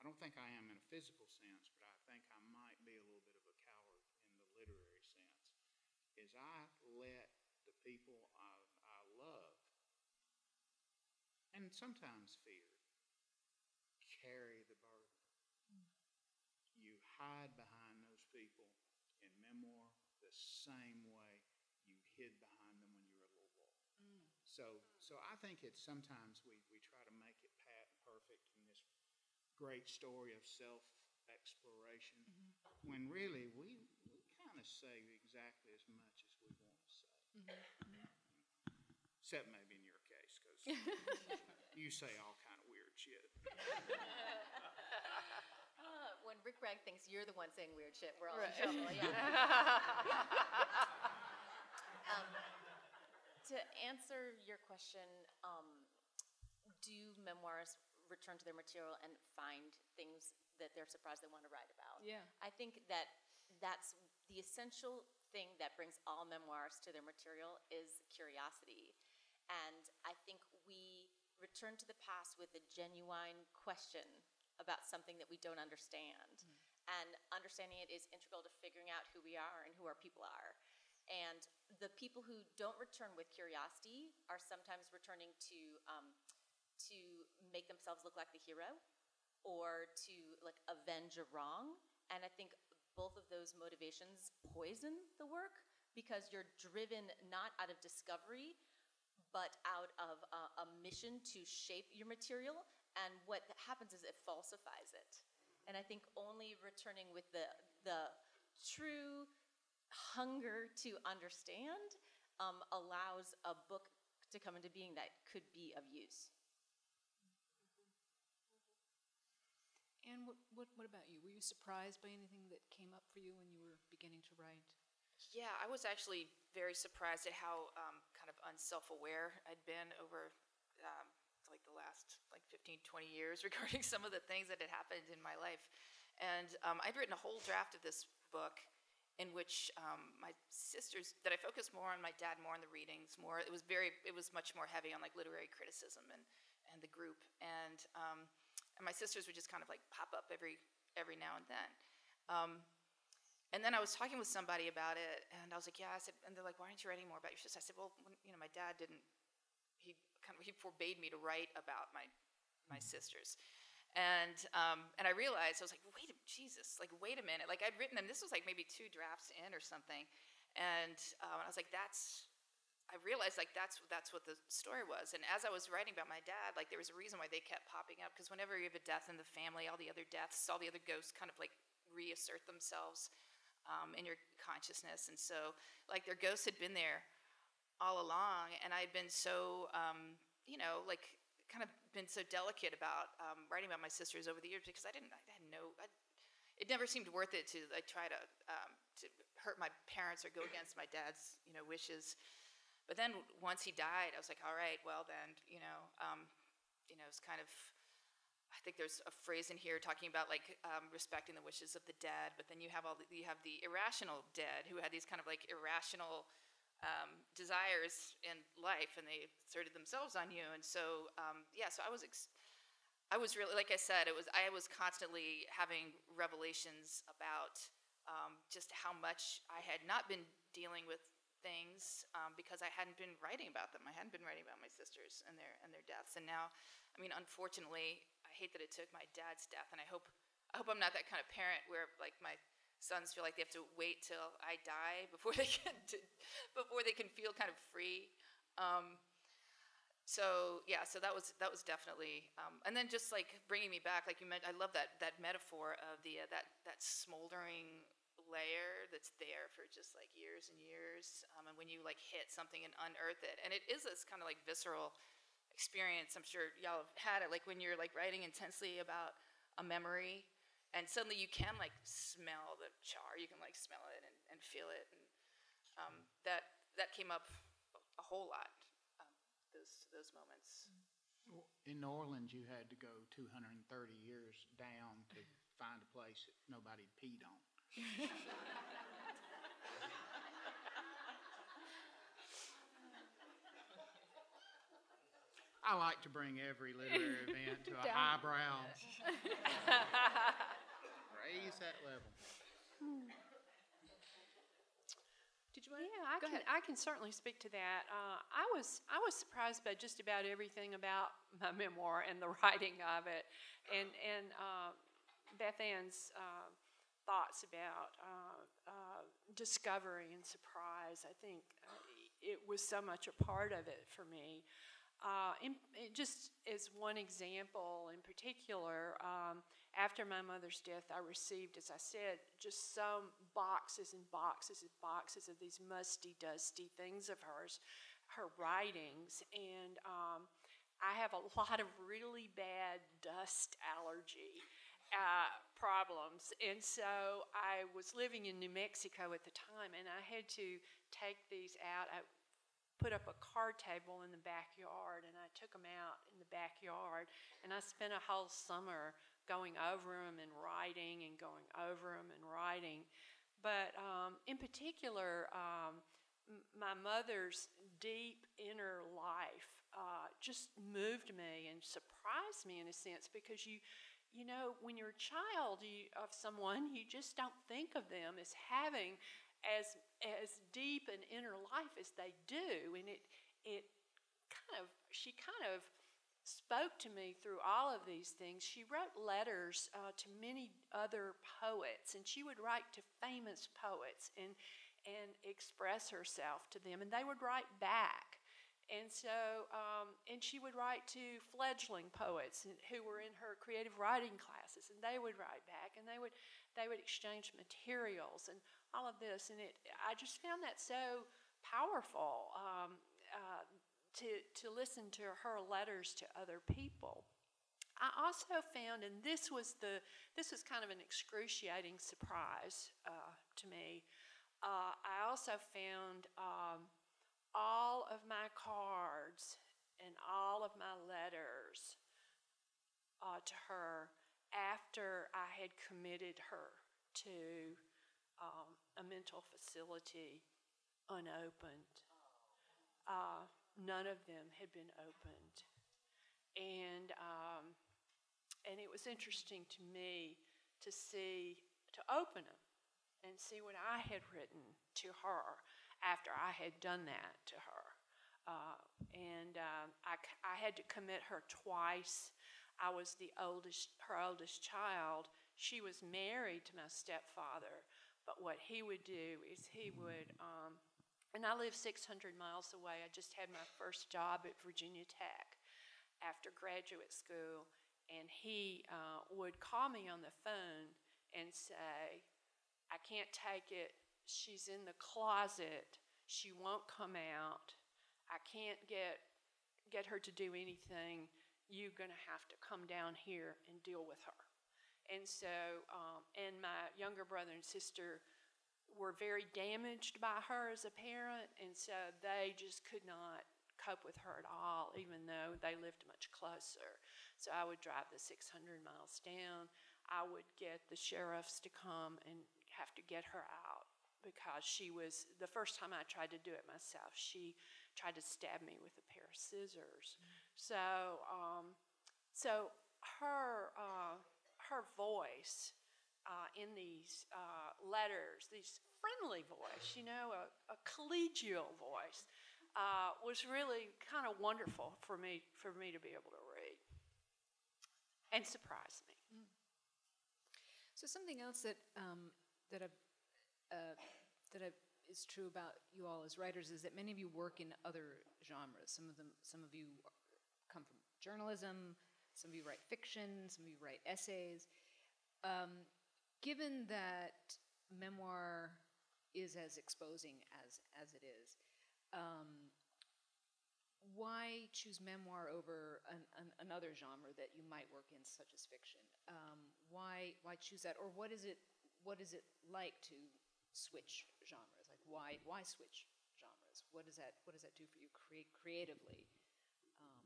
I don't think I am in a physical sense, think I might be a little bit of a coward in the literary sense. Is I let the people I, I love, and sometimes fear, carry the burden. Mm. You hide behind those people in memoir the same way you hid behind them when you were a little boy. Mm. So, so I think it's sometimes we, we try to make it pat and perfect in this great story of self exploration, when really we, we kind of say exactly as much as we want to say. Except maybe in your case, because You say all kind of weird shit. Uh, When Rick Bragg thinks you're the one saying weird shit, we're all in Right. trouble, yeah. Um, To answer your question, um, do memoirists return to their material and find things that they're surprised they want to write about? Yeah. I think that that's the essential thing that brings all memoirs to their material is curiosity. And I think we return to the past with a genuine question about something that we don't understand. And understanding it is integral to figuring out who we are and who our people are. And the people who don't return with curiosity are sometimes returning to um, to make themselves look like the hero or to like avenge a wrong. And I think both of those motivations poison the work because you're driven not out of discovery, but out of a, mission to shape your material. And what happens is it falsifies it. And I think only returning with the the true hunger to understand um, allows a book to come into being that could be of use. And what, what, what about you? Were you surprised by anything that came up for you when you were beginning to write? Yeah, I was actually very surprised at how um, kind of unself-aware I'd been over um, like the last like 15, 20 years regarding some of the things that had happened in my life. And um, I'd written a whole draft of this book in which um, my sisters, that I focused more on my dad, more on the readings, more, it was very, it was much more heavy on like literary criticism and, and the group. And, um, and my sisters would just kind of like pop up every, every now and then. Um, and then I was talking with somebody about it, and I was like, "Yeah." I said, and they're like, "Why aren't you writing more about your sister?" I said, "Well, when, you know, my dad didn't. He kind of he forbade me to write about my my sisters." And um, and I realized I was like, "Wait, a, Jesus! Like, wait a minute! Like, I'd written them. This was like maybe two drafts in or something." And um, I was like, "That's." I realized like that's that's what the story was. And as I was writing about my dad, like there was a reason why they kept popping up because whenever you have a death in the family, all the other deaths, all the other ghosts kind of like reassert themselves um, in your consciousness. And so, like, their ghosts had been there all along, and I'd been so, um, you know, like, kind of been so delicate about um, writing about my sisters over the years because I didn't, I had no, I, it never seemed worth it to like try to um, to hurt my parents or go against my dad's, you know, wishes. But then once he died, I was like, all right, well then, you know, um, you know, it's kind of I think there's a phrase in here talking about like um, respecting the wishes of the dead, but then you have all the, you have the irrational dead who had these kind of like irrational um, desires in life, and they asserted themselves on you. And so um, yeah, so I was ex- I was really like I said, it was I was constantly having revelations about um, just how much I had not been dealing with things um, because I hadn't been writing about them. I hadn't been writing about my sisters and their and their deaths, and now, I mean, unfortunately, I hate that it took my dad's death, and I hope I hope I'm not that kind of parent where like my sons feel like they have to wait till I die before they can before they can feel kind of free. Um, so yeah, so that was that was definitely, um, and then just like bringing me back, like you meant, I love that that metaphor of the uh, that that smoldering layer that's there for just like years and years, um, and when you like hit something and unearth it, and it is this kind of like visceral experience. I'm sure y'all have had it, like when you're like writing intensely about a memory, and suddenly you can like smell the char, you can like smell it and, and feel it, and um, that that came up a whole lot. Um, those those moments. In New Orleans, you had to go 230 years down to find a place that nobody peed on. I like to bring every literary event to a highbrow. Raise that level. Did you want Yeah, I Go can, ahead. I can certainly speak to that. Uh, I was I was surprised by just about everything about my memoir and the writing of it, and and uh, Beth Ann's uh, thoughts about uh, uh, discovery and surprise. I think uh, it was so much a part of it for me. Uh, in, just as one example in particular, um, after my mother's death, I received, as I said, just some boxes and boxes and boxes of these musty, dusty things of hers, her writings, and um, I have a lot of really bad dust allergy uh, problems. And so I was living in New Mexico at the time, and I had to take these out. I put up a card table in the backyard, and I took them out in the backyard, and I spent a whole summer going over them and writing and going over them and writing. But um, in particular, um, my mother's deep inner life uh, just moved me and surprised me in a sense because you, you know, when you're a child of someone, you just don't think of them as having as as deep an inner life as they do, and it it kind of she kind of spoke to me through all of these things. She wrote letters uh, to many other poets, and she would write to famous poets and and express herself to them, and they would write back. And so, um, and she would write to fledgling poets who were in her creative writing classes, and they would write back, and they would they would exchange materials and all of this, and it I just found that so powerful. Um, uh, to, to listen to her letters to other people. I also found, and this was the this was kind of an excruciating surprise uh, to me. Uh, I also found um, all of my cards and all of my letters uh, to her after I had committed her to um, a mental facility unopened. Uh, none of them had been opened. And, um, and it was interesting to me to see, to open them and see what I had written to her after I had done that to her. Uh, and uh, I, I had to commit her twice. I was the oldest, her oldest child. She was married to my stepfather, but what he would do is he would um, and I live 600 miles away. I just had my first job at Virginia Tech after graduate school, and he uh, would call me on the phone and say, I can't take it. She's in the closet. She won't come out. I can't get get her to do anything. You're going to have to come down here and deal with her. And so, um, and my younger brother and sister were very damaged by her as a parent, and so they just could not cope with her at all, even though they lived much closer. So I would drive the 600 miles down. I would get the sheriffs to come and have to get her out because she was the first time I tried to do it myself. She tried to stab me with a pair of scissors. So, um, so her uh, her voice uh, in these uh, letters, these friendly voice, you know, a, a collegial voice, uh, was really kind of wonderful for me for me to be able to read and surprise me. Mm. So something else that um, that I've, uh, that I've, is true about you all as writers is that many of you work in other genres. Some of them, some of you come from journalism. Some of you write fiction. Some of you write essays. Um, given that memoir is as exposing as as it is, um, why choose memoir over an, an, another genre that you might work in, such as fiction? Um, why why choose that, or what is it what is it like to switch genres? Like why why switch genres? What does that what does that do for you cre- creatively? Um,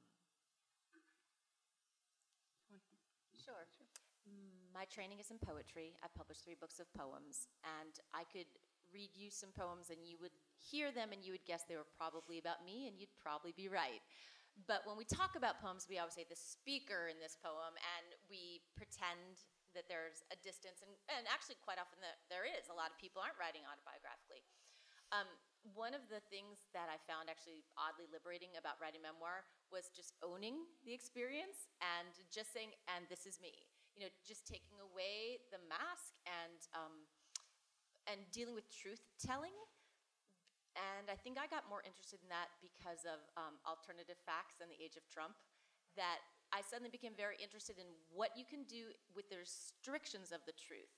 Sure. My training is in poetry. I published three books of poems, and I could read you some poems, and you would hear them, and you would guess they were probably about me, and you'd probably be right. But when we talk about poems, we always say the speaker in this poem, and we pretend that there's a distance, and, and actually, quite often, that there is. A lot of people aren't writing autobiographically. Um, one of the things that I found actually oddly liberating about writing memoir was just owning the experience and just saying, and this is me you know, just taking away the mask and um, and dealing with truth telling. And I think I got more interested in that because of um, alternative facts and the age of Trump. That I suddenly became very interested in what you can do with the restrictions of the truth.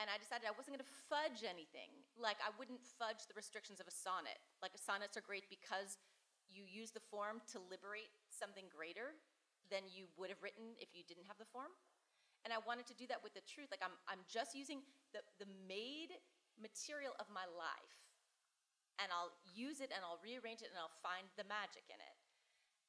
And I decided I wasn't going to fudge anything. Like, I wouldn't fudge the restrictions of a sonnet. Like, sonnets are great because you use the form to liberate something greater than you would have written if you didn't have the form. And I wanted to do that with the truth. Like I'm, I'm just using the, the made material of my life, and I'll use it and I'll rearrange it and I'll find the magic in it.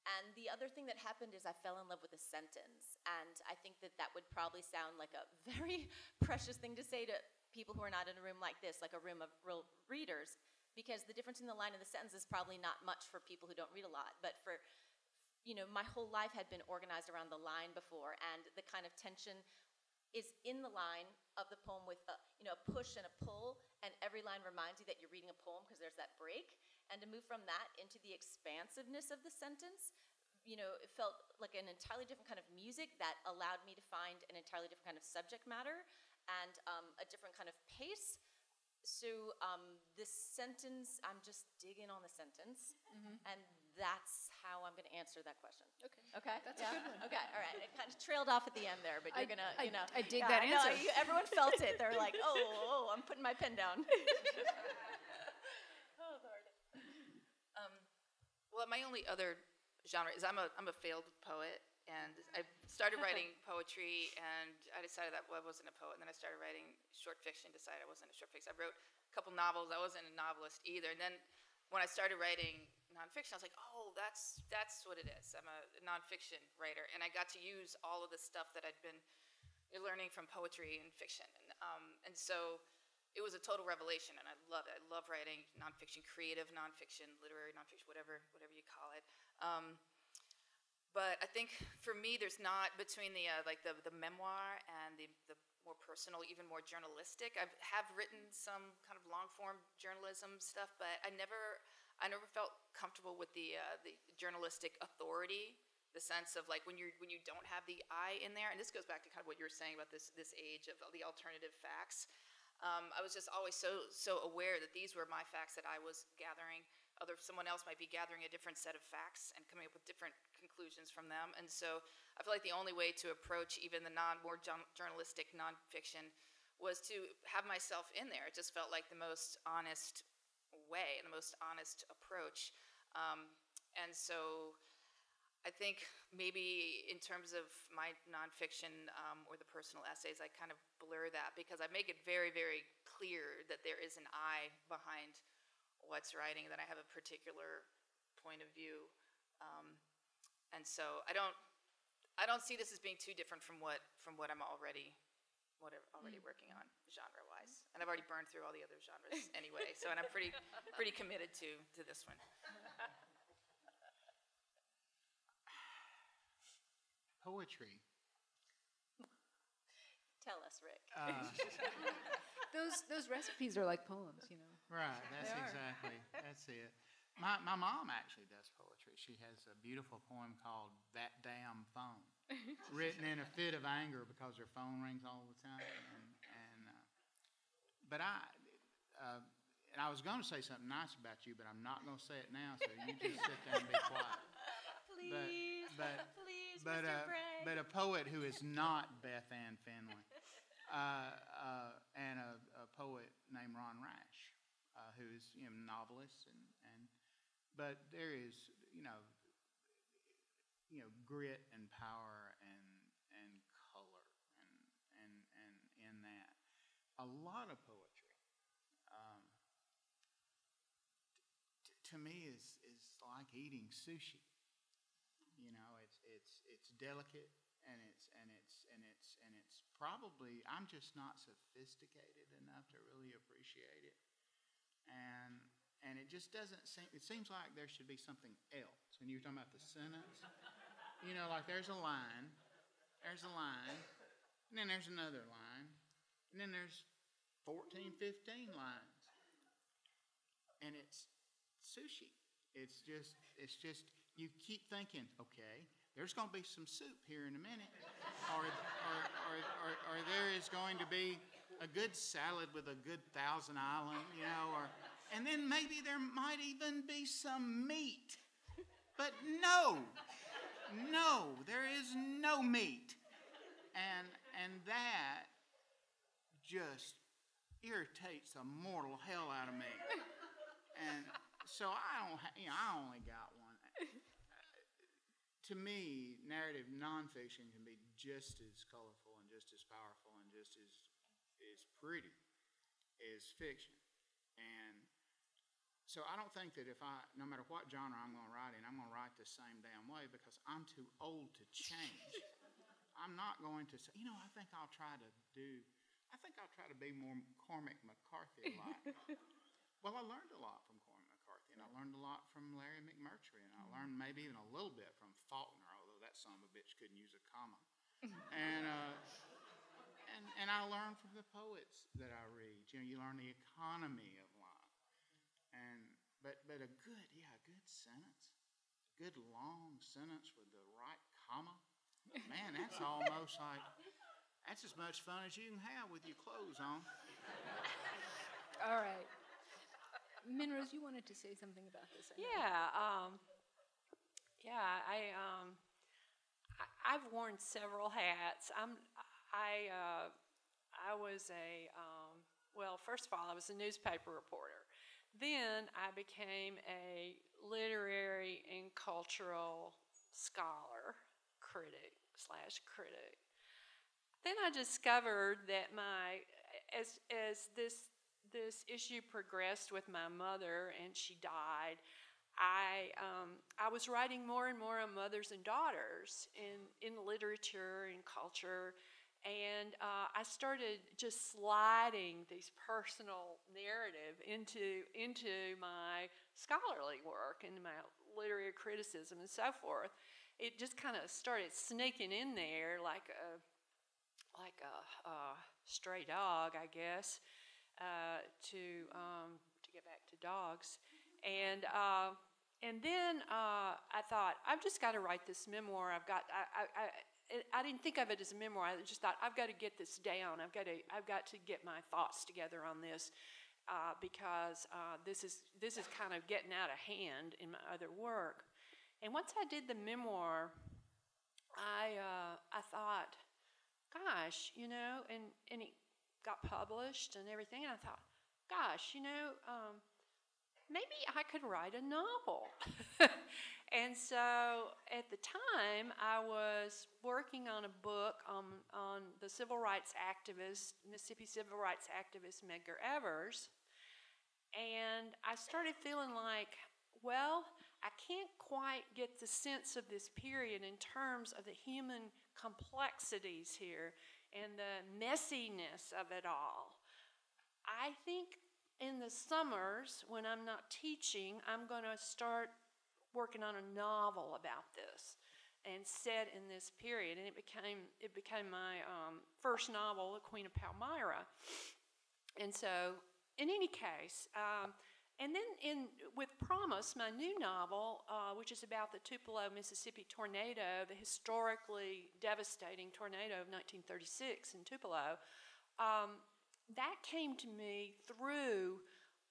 And the other thing that happened is I fell in love with a sentence. And I think that that would probably sound like a very precious thing to say to people who are not in a room like this, like a room of real readers, because the difference in the line and the sentence is probably not much for people who don't read a lot. But for, you know, my whole life had been organized around the line before, and the kind of tension is in the line of the poem with a, you know, a push and a pull, and every line reminds you that you're reading a poem because there's that break. And to move from that into the expansiveness of the sentence, you know, it felt like an entirely different kind of music that allowed me to find an entirely different kind of subject matter and um, a different kind of pace. So um, this sentence, I'm just digging on the sentence, and that's how I'm going to answer that question. Okay. Okay, That's yeah? a good one. Okay, all right. It kind of trailed off at the end there, but you're gonna, you know, I dig yeah, that know, answer. you- everyone felt it. They're like, oh, oh, I'm putting my pen down. oh Lord. Um, well, my only other genre is I'm a, I'm a failed poet, and I started writing poetry, and I decided that well, I wasn't a poet. And then I started writing short fiction, decided I wasn't a short fiction. I wrote a couple novels. I wasn't a novelist either. And then when I started writing nonfiction, I was like, oh, that's that's what it is. I'm a nonfiction writer, and I got to use all of the stuff that I'd been learning from poetry and fiction, and um, and so it was a total revelation, and I love it. I love writing nonfiction, creative nonfiction, literary nonfiction, whatever whatever you call it. Um, but I think for me, there's not between the uh, like the the memoir and the the more personal, even more journalistic. I have written some kind of long form journalism stuff, but I never I never felt comfortable with the uh, the journalistic authority. The sense of like when you when you don't have the I in there, and this goes back to kind of what you were saying about this this age of the alternative facts. Um, I was just always so so aware that these were my facts that I was gathering. Other someone else might be gathering a different set of facts and coming up with different conclusions from them. And so I feel like the only way to approach even the non more journalistic nonfiction was to have myself in there. It just felt like the most honest way and the most honest approach. Um, and so I think maybe in terms of my nonfiction um, or the personal essays, I kind of blur that because I make it very, very clear that there is an I behind what's writing, that I have a particular point of view. Um, and so I don't, I don't see this as being too different from what from what I'm already, what I'm already working on genre wise. And I've already burned through all the other genres anyway. So and I'm pretty pretty committed to to this one. Poetry. Tell us, Rick. Uh, Those those recipes are like poems, you know. right, that's exactly, that's it. My, my mom actually does poetry. She has a beautiful poem called That Damn Phone, written in a fit of anger because her phone rings all the time. And, and uh, but I, uh, and I was going to say something nice about you, but I'm not going to say it now. So you just sit there and be quiet. Please, but- please, but Mr. uh, Bragg. but a poet who is not Beth Ann Fennelly, uh, uh, and a, a poet named Ron Rash, uh, who is you know novelist and and but there is you know you know grit and power and and color and and and in that a lot of poetry um, t- to me is is like eating sushi you know it's it's delicate and it's and it's and it's and it's probably i'm just not sophisticated enough to really appreciate it. And and it just doesn't seem it seems like there should be something else. When you're talking about the sentence you know like there's a line there's a line and then there's another line and then there's 14 15 lines. And it's sushi. It's just, it's just, you keep thinking, okay, there's going to be some soup here in a minute, or, or, or, or, there is going to be a good salad with a good Thousand Island, you know, or, and then maybe there might even be some meat. But no, no, there is no meat. And, and that just irritates the mortal hell out of me. And so I don't, you know, I only got. To me, narrative nonfiction can be just as colorful and just as powerful and just as as pretty as fiction. And so I don't think that if I, no matter what genre I'm going to write in, I'm going to write the same damn way because I'm too old to change. I'm not going to say, you know, I think I'll try to do, I think I'll try to be more Cormac McCarthy like. well, I learned a lot from Cormac McCarthy, and I learned a lot from Larry McMurtry, and I learned maybe even a little bit from Faulkner, although that son of a bitch couldn't use a comma. and, uh, and, and I learned from the poets that I read. You know, you learn the economy of line. And, but, but a good, yeah, a good sentence, a good long sentence with the right comma. Man, that's almost like, that's as much fun as you can have with your clothes on. All right. Minrose, you wanted to say something about this. Yeah, um, yeah, I, um, I, I've worn several hats. I'm, I, uh, I was a, um, well, first of all, I was a newspaper reporter. Then I became a literary and cultural scholar, critic slash critic. Then I discovered that my, as, as this, this issue progressed with my mother and she died, I, um, I was writing more and more on mothers and daughters in, in literature and culture. And uh, I started just sliding these personal narrative into, into my scholarly work into my literary criticism and so forth. It just kind of started sneaking in there like a, like a, a stray dog, I guess, uh, to, um, to get back to dogs. And, uh, and then uh, I thought, I've just got to write this memoir. I've got, I, I, I, I didn't think of it as a memoir. I just thought, I've got to get this down. I've got to, I've got to get my thoughts together on this uh, because uh, this, is, this is kind of getting out of hand in my other work. And once I did the memoir, I, uh, I thought, gosh, you know, and, and it got published and everything. And I thought, gosh, you know, um, maybe I could write a novel. and so at the time, I was working on a book on, on the civil rights activist, Mississippi civil rights activist Medgar Evers. And I started feeling like, well, I can't quite get the sense of this period in terms of the human complexities here and the messiness of it all. I think in the summers, when I'm not teaching, I'm going to start working on a novel about this and set in this period. And it became it became my um, first novel, The Queen of Palmyra. And so, in any case, um, and then in with Promise, my new novel, uh, which is about the Tupelo, Mississippi tornado, the historically devastating tornado of 1936 in Tupelo. Um, that came to me through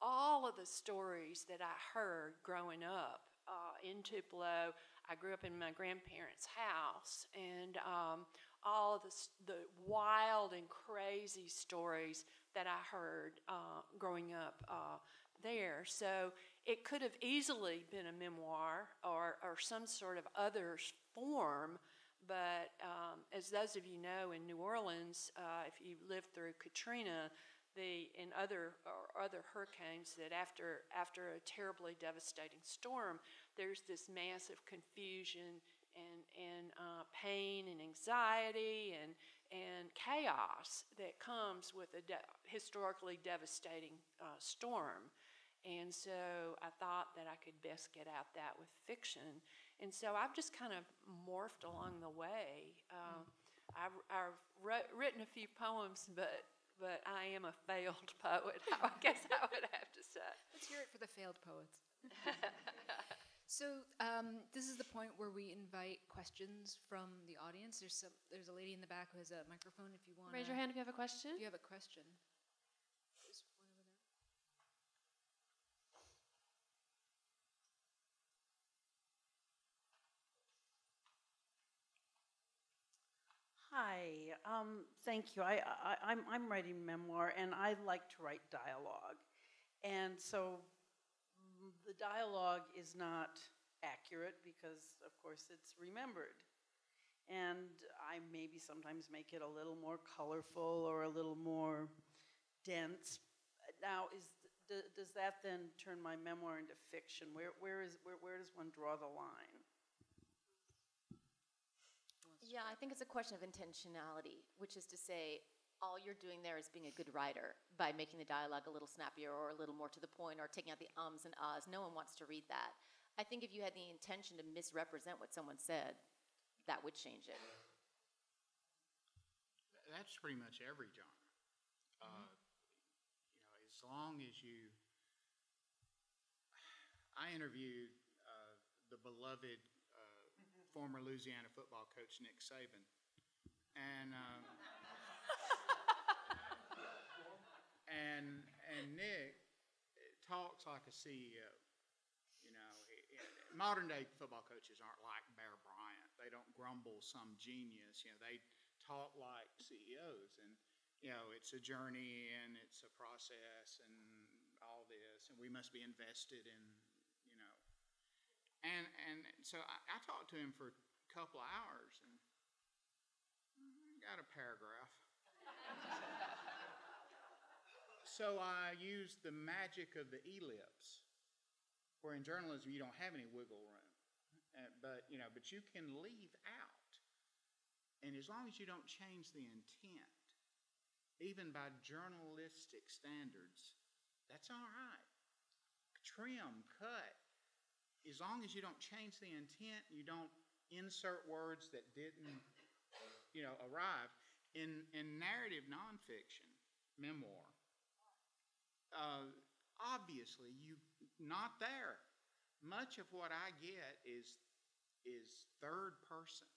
all of the stories that I heard growing up uh, in Tupelo. I grew up in my grandparents' house, and um, all of the, the wild and crazy stories that I heard uh, growing up uh, there. So it could have easily been a memoir or, or some sort of other form. But um, as those of you know, in New Orleans, uh, if you lived through Katrina, the and other or other hurricanes, that after after a terribly devastating storm, there's this massive confusion and and uh, pain and anxiety and and chaos that comes with a de- historically devastating uh, storm. And so I thought that I could best get at that with fiction. And so I've just kind of morphed along the way. Um, I've, I've wrote, written a few poems, but but I am a failed poet. I guess I would have to say. Let's hear it for the failed poets. so um, this is the point where we invite questions from the audience. There's some, there's a lady in the back who has a microphone. If you want, Raise your hand if you have a question. If you have a question. There's one over there. Hi, um, thank you. I, I, I'm, I'm writing memoir and I like to write dialogue. And so mm, the dialogue is not accurate because, of course, it's remembered. And I maybe sometimes make it a little more colorful or a little more dense. Now, is, does that then turn my memoir into fiction? Where, where is, where, where does one draw the line? Yeah, I think it's a question of intentionality, which is to say, all you're doing there is being a good writer by making the dialogue a little snappier or a little more to the point or taking out the ums and ahs. No one wants to read that. I think if you had the intention to misrepresent what someone said, that would change it. That's pretty much every genre. Uh, you know, as long as you, I interviewed uh, the beloved uh, former Louisiana football coach Nick Saban, and um, and and Nick talks like a CEO. You know, he- he- modern day football coaches aren't like Bear Bryant. They don't grumble some genius. You know, they talk like CEOs, and you know, it's a journey and it's a process and all this, and we must be invested in, and and so I, I talked to him for a couple of hours and got a paragraph. so I used the magic of the ellipse, where in journalism you don't have any wiggle room, uh, but you know, but you can leave out, and as long as you don't change the intent, even by journalistic standards, that's all right. Trim, cut, as long as you don't change the intent, you don't insert words that didn't, you know, arrive. In, in narrative nonfiction, memoir, uh, obviously you not there. Much of what I get is is third person,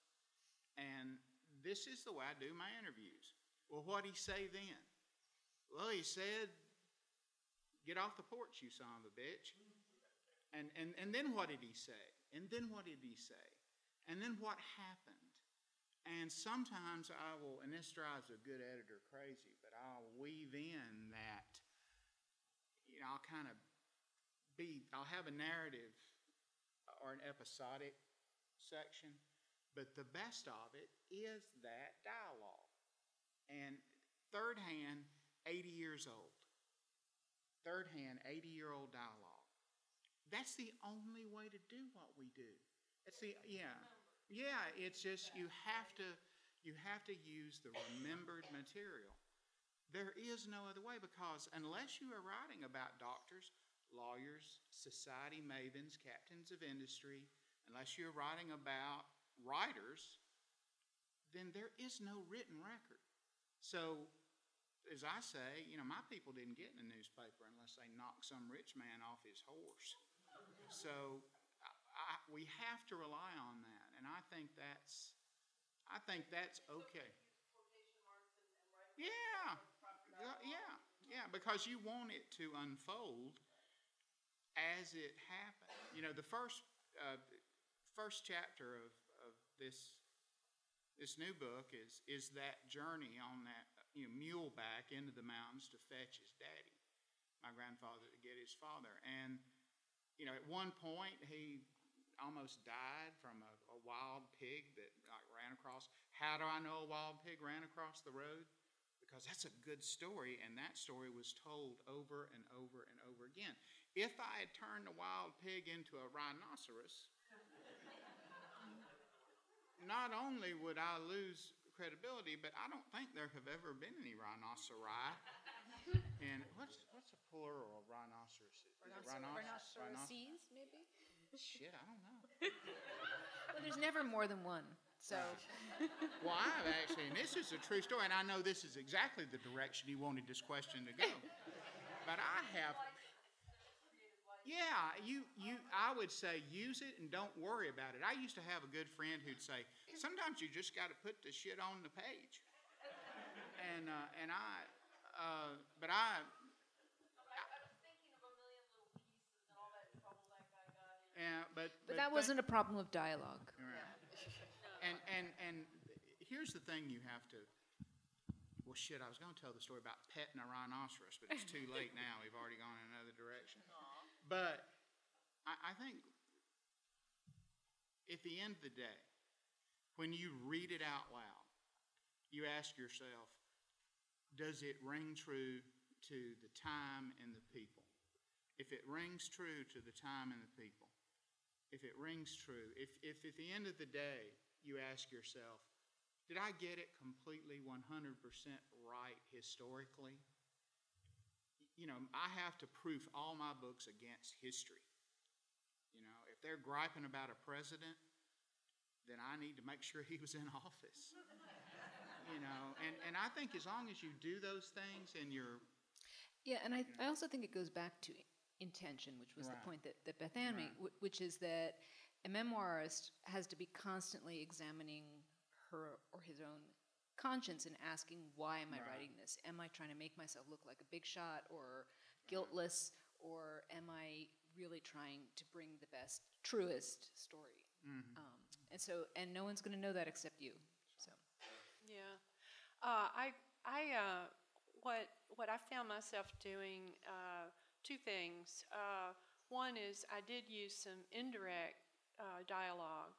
and this is the way I do my interviews. Well, what he say then? Well, he said, "Get off the porch, you son of a bitch." And, and, and then what did he say? And then what did he say? And then what happened? And sometimes I will, and this drives a good editor crazy, but I'll weave in that, you know, I'll kind of be, I'll have a narrative or an episodic section, but the best of it is that dialogue. And third hand, 80 years old. Third hand, 80 year old dialogue. That's the only way to do what we do. It's the yeah, yeah. It's just you have to you have to use the remembered material. There is no other way because unless you are writing about doctors, lawyers, society mavens, captains of industry, unless you're writing about writers, then there is no written record. So, as I say, you know, my people didn't get in the newspaper unless they knocked some rich man off his horse. So, I, I, we have to rely on that, and I think that's, I think that's okay. Yeah, yeah, yeah, because you want it to unfold as it happened. You know, the first uh, first chapter of, of this this new book is is that journey on that you know mule back into the mountains to fetch his daddy, my grandfather to get his father, and you know at one point he almost died from a, a wild pig that like, ran across. How do I know a wild pig ran across the road? Because that's a good story, and that story was told over and over and over again. If I had turned a wild pig into a rhinoceros, not only would I lose credibility, but I don't think there have ever been any rhinoceri. and what's what's a plural of rhinoceros? Is it rhinoc- rhinoc- Rhinoceroses, maybe? Shit, I don't know. Well, there's never more than one. So, Well, I've actually, and this is a true story, and I know this is exactly the direction you wanted this question to go. But I have, yeah, you, you, I would say use it and don't worry about it. I used to have a good friend who'd say, sometimes you just got to put the shit on the page. And, uh, and I, uh, but I, yeah, but. but that wasn't a problem of dialogue. Right. And, and, and here's the thing you have to, well, shit, I was going to tell the story about petting a rhinoceros, but it's too late now. We've already gone in another direction. But I, I think at the end of the day, when you read it out loud, you ask yourself, does it ring true to the time and the people? If it rings true to the time and the people, if it rings true, if, if at the end of the day you ask yourself, did I get it completely 100% right historically? You know, I have to proof all my books against history. You know, if they're griping about a president, then I need to make sure he was in office. you know, and, and I think as long as you do those things and you're Yeah, and I, I also think it goes back to intention, which was Right. the point that, that Beth Ann made, wh- which is that a memoirist has to be constantly examining her or his own conscience and asking, why am I Right. writing this? Am I trying to make myself look like a big shot or guiltless, or am I really trying to bring the best, truest story? Mm-hmm. Um, and so, and no one's going to know that except you. So, Yeah, uh, I, I, uh, what, what I found myself doing, uh, two things. Uh, one is I did use some indirect uh, dialogue.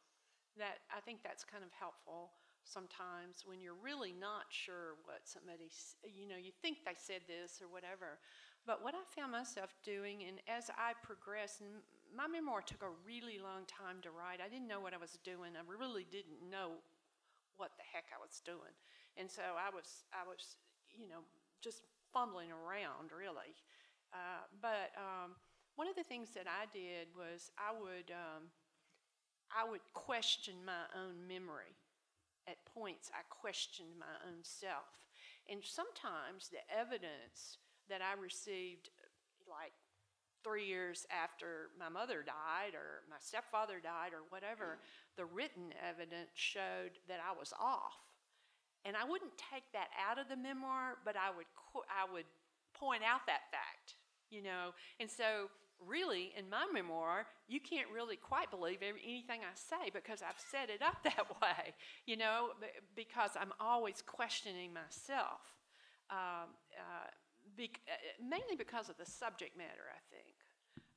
That I think that's kind of helpful sometimes when you're really not sure what somebody, you know, you think they said this or whatever. But what I found myself doing, and as I progressed, and my memoir took a really long time to write. I didn't know what I was doing. I really didn't know what the heck I was doing. And so I was, I was, you know, just fumbling around really. Uh, but um, one of the things that I did was I would, um, I would question my own memory. At points, I questioned my own self. And sometimes the evidence that I received, like three years after my mother died or my stepfather died or whatever, the written evidence showed that I was off. And I wouldn't take that out of the memoir, but I would I would point out that fact, you know. And so, really, in my memoir, you can't really quite believe anything I say because I've set it up that way, you know, because I'm always questioning myself, um, uh, bec- uh, mainly because of the subject matter, I think.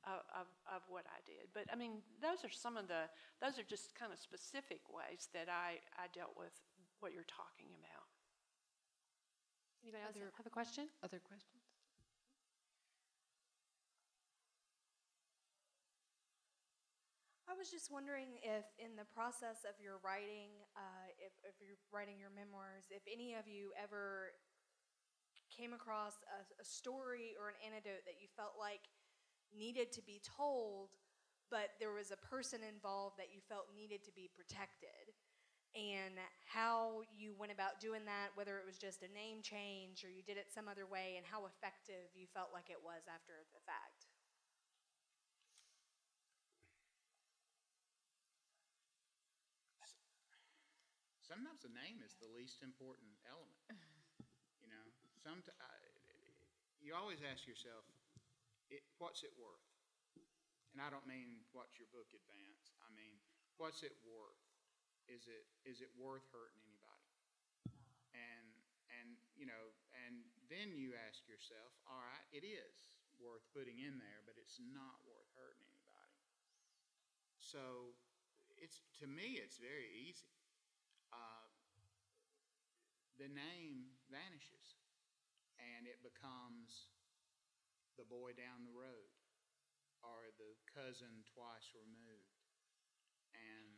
Of, of, of what I did. But I mean, those are some of the, those are just kind of specific ways that I, I dealt with what you're talking about. Anybody else have a question? other questions? I was just wondering if, in the process of your writing, uh, if, if you're writing your memoirs, if any of you ever came across a, a story or an anecdote that you felt like needed to be told, but there was a person involved that you felt needed to be protected, and how you went about doing that, whether it was just a name change or you did it some other way, and how effective you felt like it was after the fact. Sometimes the name is the least important element. You know, some you always ask yourself, it, what's it worth? And I don't mean what's your book advance. I mean, what's it worth? Is it is it worth hurting anybody? And and you know, and then you ask yourself, all right, it is worth putting in there, but it's not worth hurting anybody. So it's to me, it's very easy uh, the name vanishes and it becomes the boy down the road or the cousin twice removed and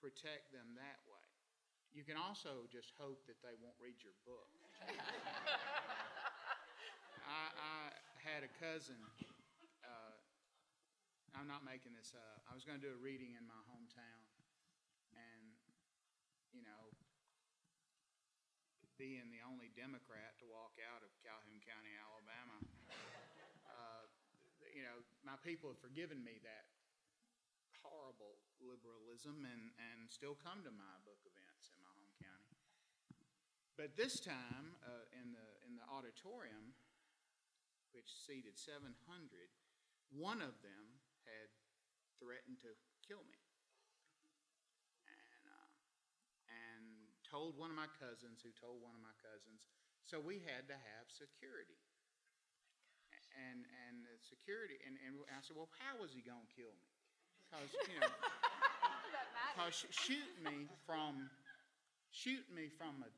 protect them that way. You can also just hope that they won't read your book. I, I had a cousin, uh, I'm not making this up. I was going to do a reading in my hometown you know, being the only Democrat to walk out of Calhoun County, Alabama, uh, you know, my people have forgiven me that horrible liberalism and, and still come to my book events in my home county. But this time, uh, in the in the auditorium, which seated 700, one of them had threatened to kill me. And uh, and told one of my cousins who told one of my cousins. So we had to have security. And and the security and, and I said, well, how was he gonna kill me? Because you know, Because shooting me from, shooting me from a,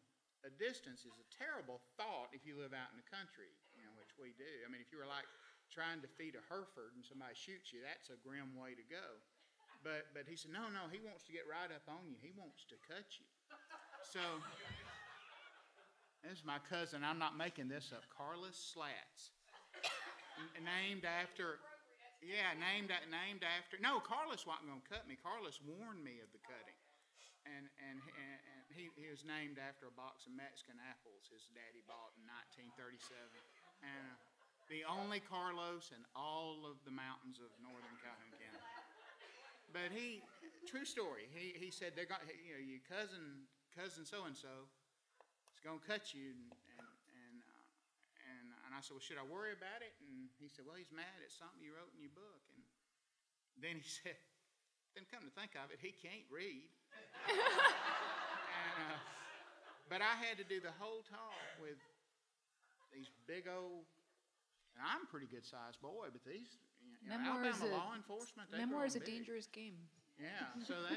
a distance is a terrible thought if you live out in the country, you know, which we do. I mean, if you were like trying to feed a Hereford and somebody shoots you, that's a grim way to go. But, but he said, no, no, he wants to get right up on you. He wants to cut you. So, this is my cousin. I'm not making this up. Carlos Slats. Named after, yeah, named, named after, no, Carlos wasn't going to cut me. Carlos warned me of the cutting. And, and, and, and he, he was named after a box of Mexican apples his daddy bought in 1937. And uh, the only Carlos in all of the mountains of northern Calhoun County. But he, true story. He, he said they're going, you know, your cousin, cousin so and so, is going to cut you, and and and, uh, and and I said, well, should I worry about it? And he said, well, he's mad at something you wrote in your book. And then he said, then come to think of it, he can't read. and, uh, but I had to do the whole talk with these big old. And I'm a pretty good sized boy, but these you know, Alabama a- law enforcement. They Memoir is a big. dangerous game. Yeah, so they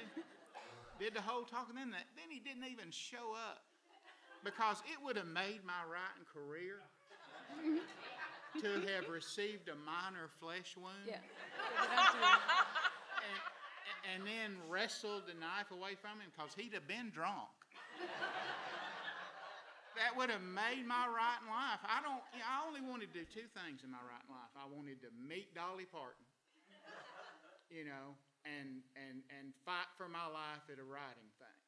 did the whole talk, and then that, then he didn't even show up because it would have made my writing career to have received a minor flesh wound Yeah. and, and then wrestled the knife away from him because he'd have been drunk. That would have made my writing life. I don't. I only wanted to do two things in my writing life. I wanted to meet Dolly Parton, you know, and and and fight for my life at a writing thing.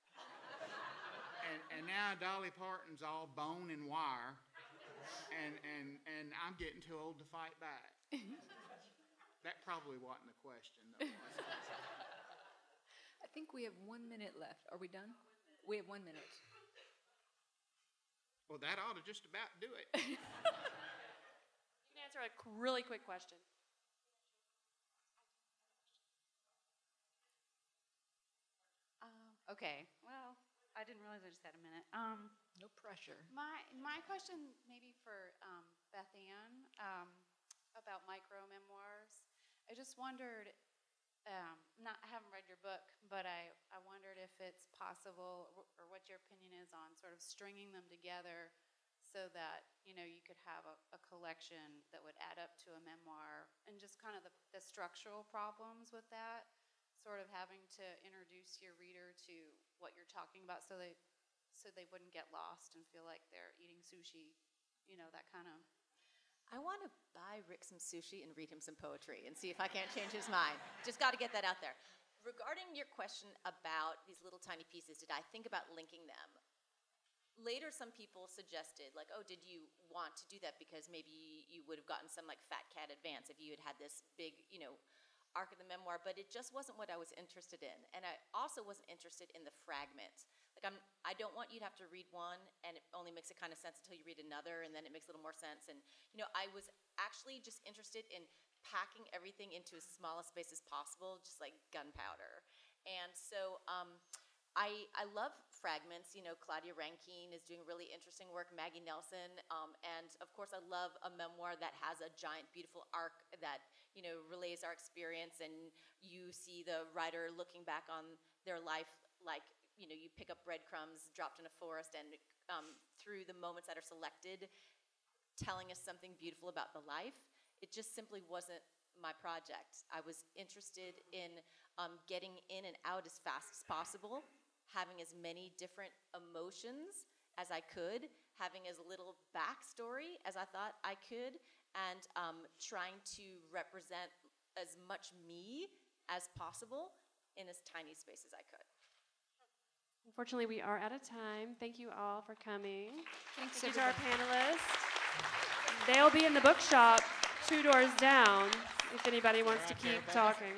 And and now Dolly Parton's all bone and wire, and and and I'm getting too old to fight back. That probably wasn't the question, though. I think we have one minute left. Are we done? We have one minute. Well, that ought to just about do it. You can answer a really quick question. Okay, well, I didn't realize I just had a minute. Um, No pressure. my, my question maybe for um, Beth Ann um, about micro memoirs. I just wondered, um, not, I haven't read your book, but I, I wondered if it's possible, or, or what your opinion is on sort of stringing them together so that, you know, you could have a, a collection that would add up to a memoir and just kind of the, the structural problems with that sort of having to introduce your reader to what you're talking about so they so they wouldn't get lost and feel like they're eating sushi you know that kind of I want to buy Rick some sushi and read him some poetry and see if I can't change his mind. Just got to get that out there. Regarding your question about these little tiny pieces, did I think about linking them? Later, some people suggested, like, oh, did you want to do that because maybe you would have gotten some like Fat Cat advance if you had had this big, you know, arc of the memoir, but it just wasn't what I was interested in. And I also wasn't interested in the fragments. Like I'm I don't want you to have to read one and it only makes a kind of sense until you read another and then it makes a little more sense. And you know, I was actually just interested in packing everything into as small a space as possible, just like gunpowder. And so um, I, I love fragments. You know, Claudia Rankine is doing really interesting work, Maggie Nelson. Um, and of course, I love a memoir that has a giant, beautiful arc that, you know, relays our experience. And you see the writer looking back on their life like, you know, you pick up breadcrumbs dropped in a forest and um, through the moments that are selected, telling us something beautiful about the life. It just simply wasn't my project. I was interested in um, getting in and out as fast as possible, having as many different emotions as I could, having as little backstory as I thought I could, and um, trying to represent as much me as possible in as tiny space as I could. Unfortunately, we are out of time. Thank you all for coming. Thanks, Thank you to our panelists. They'll be in the bookshop two doors down if anybody wants to keep talking.